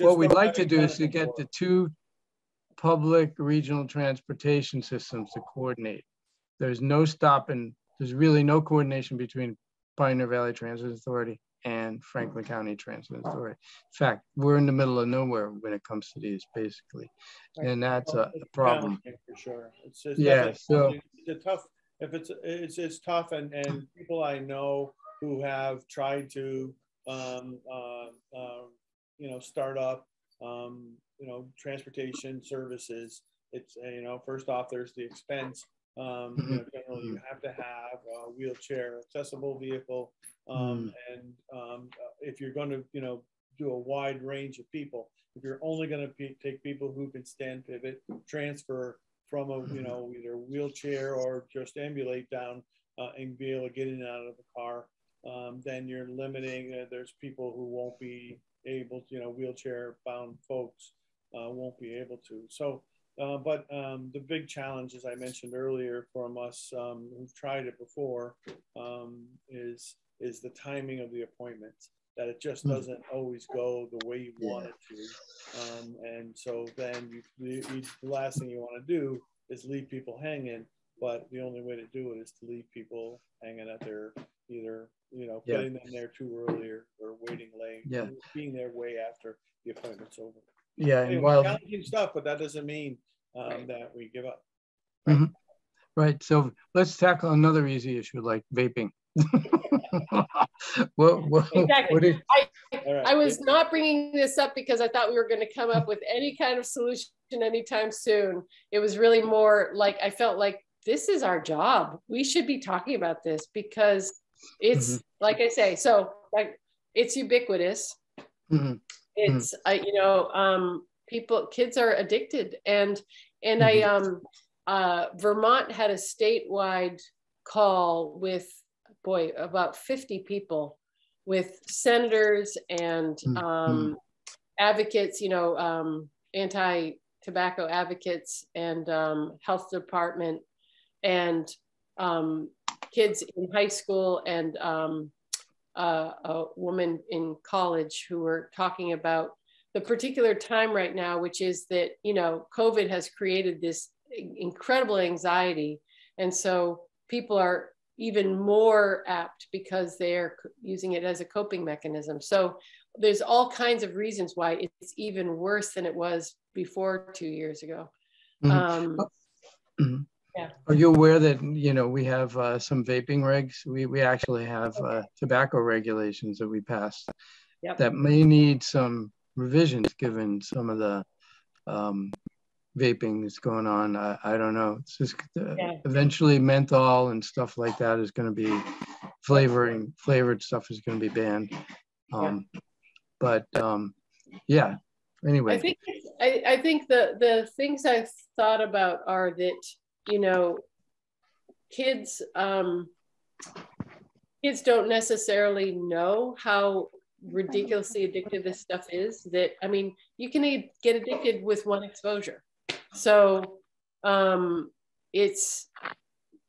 S1: What we'd like to do is to get the two public regional transportation systems to coordinate. There's no stopping, there's really no coordination between Pioneer Valley Transit Authority and Franklin County Transit Authority. In fact, we're in the middle of nowhere when it comes to these, basically. And that's a, a problem.
S3: For sure. It's just,
S1: Yeah, so-
S3: it's a tough, if it's, it's, it's tough and, and people I know who have tried to, um, uh, you know, startup, um, you know, transportation services. It's, uh, you know, first off, there's the expense. Um, you know, generally you have to have a wheelchair accessible vehicle. Um, and, um, uh, if you're going to, you know, do a wide range of people, if you're only going to take people who can stand pivot, transfer from a, you know, either wheelchair or just ambulate down uh, and be able to get in and out of the car, um, then you're limiting, uh, there's people who won't be able to, you know, wheelchair bound folks uh, won't be able to. So, uh, but um, the big challenge, as I mentioned earlier, from us um, who've tried it before, um, is is the timing of the appointments. That it just
S1: Hmm.
S3: doesn't always go the way you want it to, um, and so then you, you, you, the last thing you want to do is leave people hanging. But the only way to do it is to leave people hanging at their either you know
S1: Yeah.
S3: getting them there too early or, or waiting late,
S1: Yeah.
S3: being there way after the appointment's over.
S1: Yeah, and
S3: Anyway,
S1: while,
S3: challenging stuff, but that doesn't mean um, that we give up.
S1: right, so let's tackle another easy issue like vaping. What, what,
S4: Exactly.
S1: what is,
S3: All right.
S4: I was not bringing this up because I thought we were going to come up with any kind of solution anytime soon. It was really more like I felt like this is our job. We should be talking about this because it's like I say, so like it's ubiquitous.
S1: Mhm.
S4: It's uh, you know um, people kids are addicted and and I um uh, Vermont had a statewide call with boy about 50 people with senators and
S1: Mhm.
S4: um, advocates, you know, um, anti tobacco advocates and um, health department and um, kids in high school and um, uh, a woman in college who were talking about the particular time right now, which is that, you know, COVID has created this incredible anxiety. And so people are even more apt because they're using it as a coping mechanism. So there's all kinds of reasons why it's even worse than it was before two years ago.
S1: Mhm.
S4: Um,
S1: Mhm.
S4: Yeah.
S1: Are you aware that, you know, we have uh, some vaping regs? We, we actually have uh, tobacco regulations that we passed
S4: Yep.
S1: that may need some revisions given some of the um, vaping that's going on. I, I don't know. It's just uh,
S4: Yeah.
S1: eventually menthol and stuff like that is going to be flavoring, flavored stuff is going to be banned. Um, But um, yeah, anyway.
S4: I think I, I think the the things I've thought about are that you know kids um, kids don't necessarily know how ridiculously addictive this stuff is. That I mean, you can get addicted with one exposure. So um, it's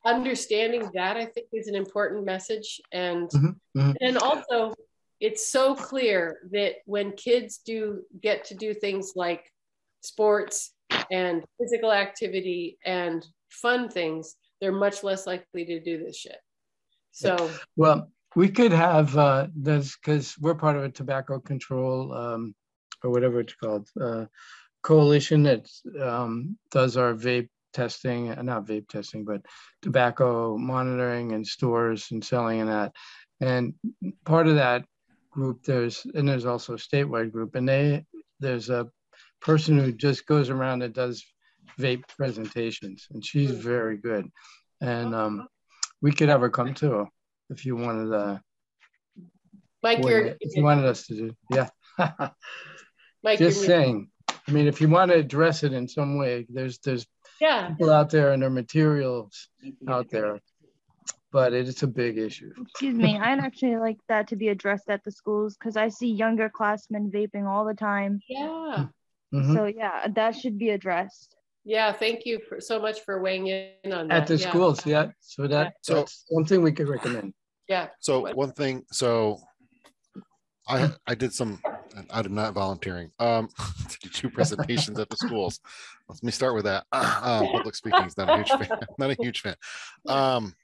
S4: understanding that I think is an important message and
S1: Mhm, mhm.
S4: and also it's so clear that when kids do get to do things like sports and physical activity and fun things, they're much less likely to do this shit. So
S1: Well, we could have uh, this because we're part of a tobacco control um, or whatever it's called uh, coalition that um, does our vape testing, uh, not vape testing, but tobacco monitoring and stores and selling and that. And part of that group, there's and there's also a statewide group, and they there's a person who just goes around and does vape presentations, and she's very good. And um, we could have her come too if you wanted uh
S4: Mike, you're,
S1: if you wanted us to do yeah
S4: Mike,
S1: just
S4: you're,
S1: saying i mean if you want to address it in some way there's there's
S4: yeah,
S1: people out there and there are materials out there but it's a big issue
S8: Excuse me, I'd actually like that to be addressed at the schools because I see younger classmen vaping all the time.
S4: yeah,
S1: Mhm.
S8: So yeah, that should be addressed.
S4: Yeah. Thank you for, so much for weighing in on that.
S1: at the
S4: yeah.
S1: schools yeah so that
S5: So-
S1: that's one thing we could recommend
S4: Yeah,
S5: So one thing, so I I did some I did not volunteering um, to do two presentations at the schools. Let me start with that. Uh, public speaking is not a huge fan. Not a huge fan. Um,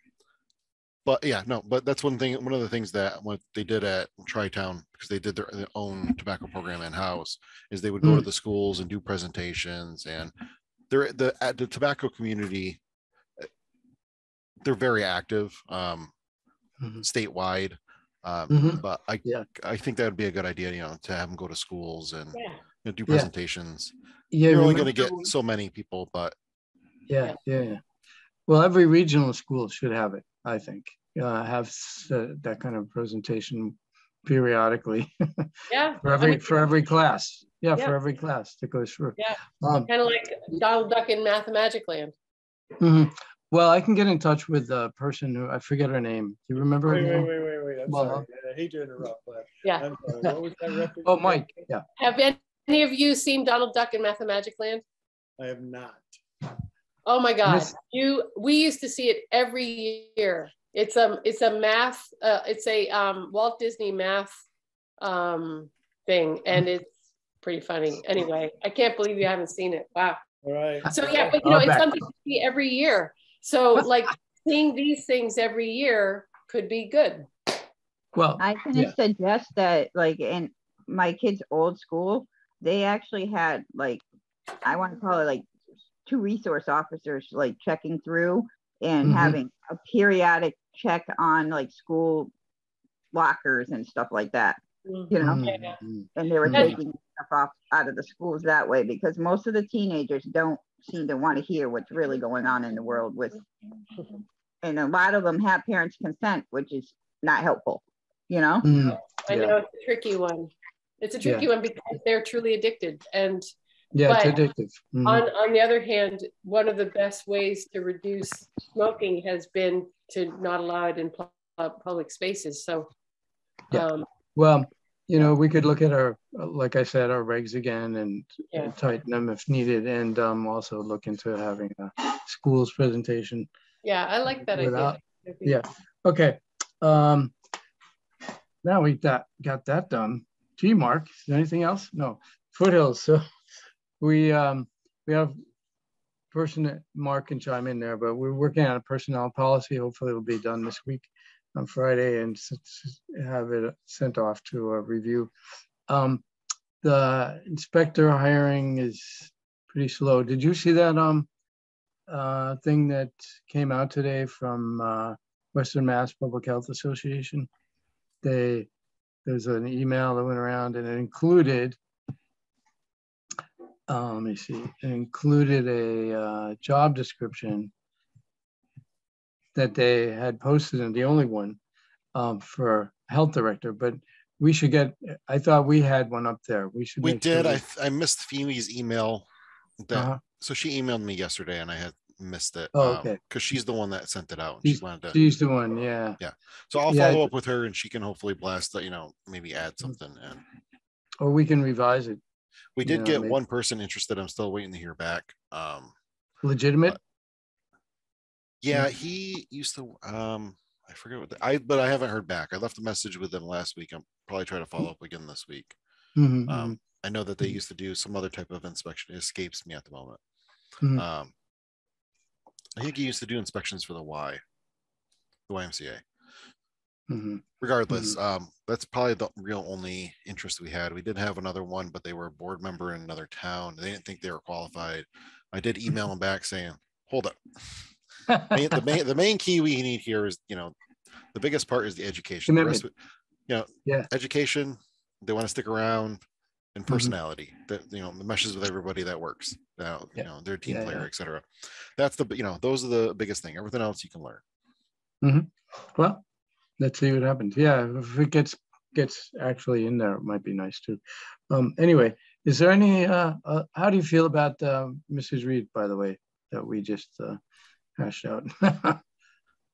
S5: but yeah, no, but that's one thing. One of the things that what they did at Tri-Town because they did their, their own tobacco program in house is they would go to the schools and do presentations and they're the at the tobacco community. They're very active um,
S1: Mhm.
S5: statewide. Um,
S1: Mhm.
S5: But I,
S1: Yeah.
S5: I think that would be a good idea, you know, to have them go to schools and
S4: Yeah.
S5: you know, do presentations.
S1: Yeah,
S5: You're only going to get so many people, but
S1: Yeah, yeah, yeah. Well, every regional school should have it, I think. Uh, have uh, that kind of presentation periodically
S4: Yeah.
S1: for
S4: I
S1: every
S4: mean,
S1: for every class. Yeah,
S4: Yeah.
S1: for every class that goes through.
S4: Yeah.
S1: Um,
S4: Kind of like Donald Duck in Mathemagic Land.
S1: mhm. Well, I can get in touch with the person who I forget her name. Do you remember her
S3: Wait, wait,
S1: name?
S3: wait, wait, wait. I'm
S1: Well,
S3: sorry. I hate to interrupt, but
S4: Yeah.
S3: I'm sorry. What was that reference?
S1: Oh, Mike. Yeah.
S4: Have any of you seen Donald Duck in Mathemagic Land?
S3: I have not.
S4: Oh my God!
S1: Miss-
S4: You, we used to see it every year. It's a, it's a math, uh, it's a um, Walt Disney math um, thing, and it's pretty funny. Anyway, I can't believe you haven't seen it. Wow.
S3: All right.
S4: So yeah, but you know,
S1: I'll
S4: it's something to see every year. So like seeing these things every year could be good.
S1: Well,
S2: I can
S1: Yeah.
S2: suggest that like in my kids' old school, they actually had like, I want to call it like two resource officers like checking through and
S1: Mhm.
S2: having a periodic check on like school lockers and stuff like that. You know?
S4: Yeah.
S1: mhm.
S2: And they were
S1: Mhm.
S2: taking stuff off out of the schools that way because most of the teenagers don't seem to want to hear what's really going on in the world with, and a lot of them have parents' consent, which is not helpful, you know?
S1: Mhm.
S4: I
S1: Yeah.
S4: know it's a tricky one. It's a
S1: Yeah.
S4: tricky one because they're truly addicted. And
S1: yeah, it's
S4: But
S1: addictive. Mhm.
S4: on, on the other hand, one of the best ways to reduce smoking has been to not allow it in pu- public spaces. So,
S1: Yeah.
S4: um,
S1: Well, you know, we could look at our, like I said, our regs again and
S4: Yeah.
S1: tighten them if needed, and um, also look into having a schools presentation.
S4: yeah, I like that
S1: Without-
S4: idea.
S1: Yeah. Okay. Um, now we got got that done. Gee, Mark, anything else? No. Foothills. So we um we have person that Mark can chime in there, but we're working on a personnel policy. Hopefully, it'll be done this week on Friday and have it sent off to a review. Um, the inspector hiring is pretty slow. Did you see that um uh thing that came out today from uh Western Mass Public Health Association? They there's an email that went around and it included uh, let me see, it included a uh, job description that they had posted and the only one um, for health director, but we should get, I thought we had one up there. We should.
S5: we
S1: make sure
S5: did. I
S1: we-
S5: I missed Phoebe's email. That
S1: Uh-huh.
S5: so she emailed me yesterday and I had missed it.
S1: Oh, okay.
S5: Because she's the one that sent it out. and She
S1: She's-
S5: wanted to.
S1: She's the one, yeah. Yeah.
S5: So I'll
S1: yeah,
S5: follow
S1: I-
S5: up with her and she can hopefully blast that. You know, maybe add
S1: Mm.
S5: something. And
S1: Or we can revise it.
S5: we did
S1: Yeah,
S5: get
S1: maybe.
S5: one person interested. I'm still waiting to hear back. Um,
S1: Legitimate?
S5: Yeah, he used to. Um, I forget what the, I, but I haven't heard back. I left a message with them last week. I'm probably trying to follow up again this week.
S1: Mhm, mhm.
S5: Um, I know that they
S1: Mhm.
S5: used to do some other type of inspection. It escapes me at the moment.
S1: Mhm.
S5: Um, I think he used to do inspections for the Y, the YMCA.
S1: Mhm.
S5: Regardless, um, that's probably the real only interest we had. We did have another one, but they were a board member in another town. They didn't think they were qualified. I did email them back saying, "Hold up." Main- the main the main key we need here is you know the biggest part is the education. The rest you know,
S1: Yeah.
S5: education. They want to stick around, and
S1: Mhm.
S5: personality that you know the meshes with everybody that works. Now you know they're a team
S1: Yeah,
S5: player,
S1: yeah.
S5: etc. That's the you know those are the biggest thing. Everything else you can learn.
S1: Well, let's see what happens. Yeah, if it gets gets actually in there, it might be nice too. Um, anyway, is there any? Uh, uh, how do you feel about uh, Mrs. Reed, by the way, that we just uh, hashed out?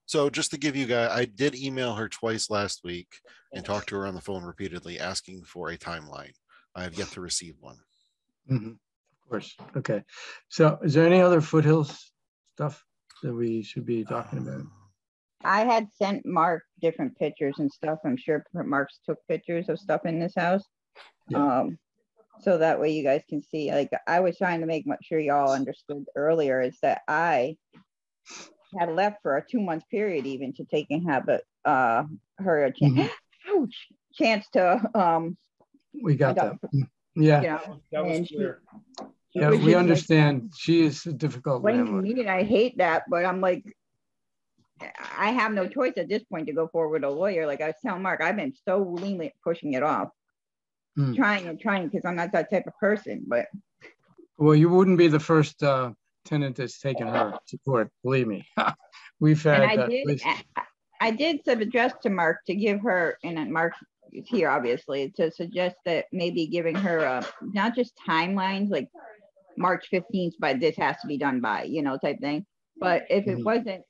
S5: So just to give you guys, I did email her twice last week and talked to her on the phone repeatedly, asking for a timeline. I have yet to receive one.
S1: Mhm, Of course. Okay. So, is there any other foothills stuff that we should be talking about?
S2: I had sent Mark different pictures and stuff. I'm sure Mark's took pictures of stuff in this house.
S1: Yeah.
S2: Um, so that way you guys can see, like, I was trying to make sure y'all understood earlier is that I had left for a two month period even to take and have a, uh, her a chance,
S1: Mhm.
S2: ouch, chance to, um,
S1: We got that.
S2: adopt,
S1: Mm, Yeah,
S2: you know.
S3: That was
S2: and she-
S3: clear.
S2: she
S1: yeah, we
S2: just like,
S1: understand. She is a difficult
S2: What do you mean? I hate that, but I'm like, I have no choice at this point to go forward with a lawyer. Like I was telling Mark, I've been so lenient pushing it off,
S1: Hmm.
S2: trying and trying because I'm not that type of person. But
S1: Well, you wouldn't be the first uh, tenant that's taken her to court, believe me. We've
S2: and
S1: had,
S2: I
S1: uh,
S2: did, I- I did suggest to Mark to give her, and Mark is here obviously, to suggest that maybe giving her uh not just timelines like March 15th, but this has to be done by, you know, type thing. But if it
S1: Mhm.
S2: wasn't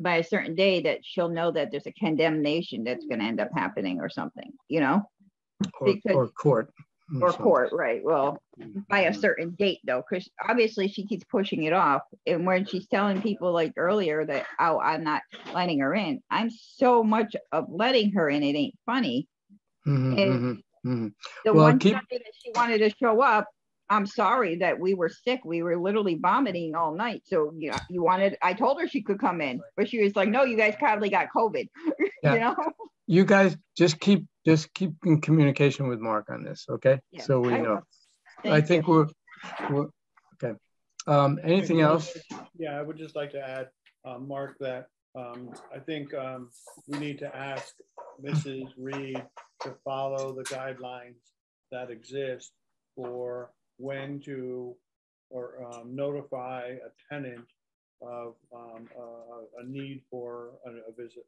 S2: by a certain day, that she'll know that there's a condemnation that's going to end up happening or something, you know,
S1: or,
S2: because-
S1: or court.
S2: Or
S1: So,
S2: court, right? Well, by a
S1: Mhm.
S2: certain date though, because obviously she keeps pushing it off. And when she's telling people like earlier that, oh, I'm not letting her in, I'm so much of letting her in, it ain't funny.
S1: mhm,
S2: and-
S1: mhm, mhm.
S2: The
S1: Well,
S2: one
S1: keep-
S2: Sunday that she wanted to show up, I'm sorry that we were sick. We were literally vomiting all night. So you know, you wanted, I told her she could come in, but she was like, no, you guys probably got COVID,
S1: Yeah.
S2: you know?
S1: You guys just keep, just keep in communication with Mark on this, okay?
S2: Yeah,
S1: So we
S2: I
S1: know. I think we're, we're, okay. Um, anything else?
S3: Yeah, I would just like to add, uh, Mark, that um, I think um, we need to ask Mrs. Reed to follow the guidelines that exist for when to or um, notify a tenant of um, a, a need for a, a visit.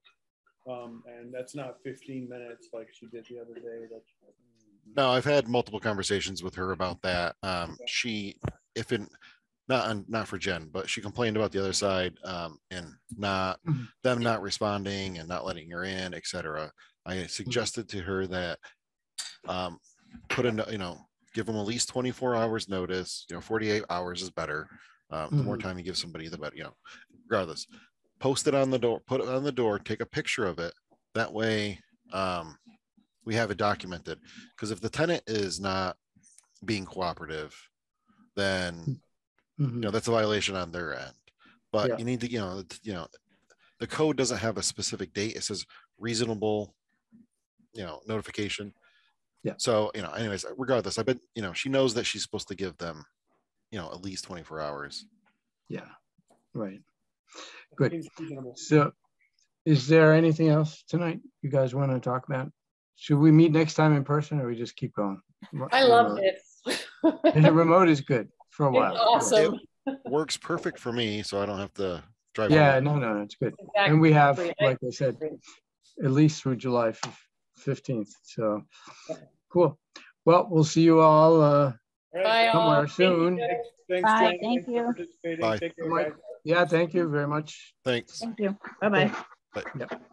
S3: Um, and that's not 15 minutes like she did the other day. That's
S5: No, I've had multiple conversations with her about that. Um, she, if in, not not for Jen, but she complained about the other side, um, and not,
S1: Mhm.
S5: them not responding and not letting her in, et cetera. I suggested to her that, um, put a you know, give them at least twenty-four hours notice, you know, forty-eight hours is better. Um, the more
S1: Mhm.
S5: time you give somebody, the better, you know, regardless. Post it on the door, put it on the door, take a picture of it. That way, um, we have it documented. Because if the tenant is not being cooperative, then you
S1: Mhm.
S5: know that's a violation on their end. But
S1: Yeah.
S5: you need to, you know, you know, the code doesn't have a specific date. It says reasonable, you know, notification.
S1: Yeah.
S5: So you know, anyways, regardless, I bet you know she knows that she's supposed to give them, you know, at least twenty four hours.
S1: Yeah, right. Good. So is there anything else tonight you guys want to talk about? Should we meet next time in person or we just keep going?
S4: I love it.
S1: The remote is good for a while.
S4: It's awesome.
S5: Works perfect for me, so I don't have to drive.
S1: Yeah,
S5: all
S1: no, no, it's good. And we have, like I said, at least through July fifteenth, so, cool. Well, we'll see you all, uh,
S3: All right.
S4: Bye
S1: somewhere
S4: all. Thank
S1: soon.
S4: you.
S3: Thanks,
S2: Bye, thank
S3: Thanks for
S2: you.
S3: participating.
S5: Bye.
S3: Take care,
S1: Mike.
S3: guys.
S1: yeah, thank you very much.
S5: Thanks.
S2: Thank you. Bye-bye.
S1: Yep.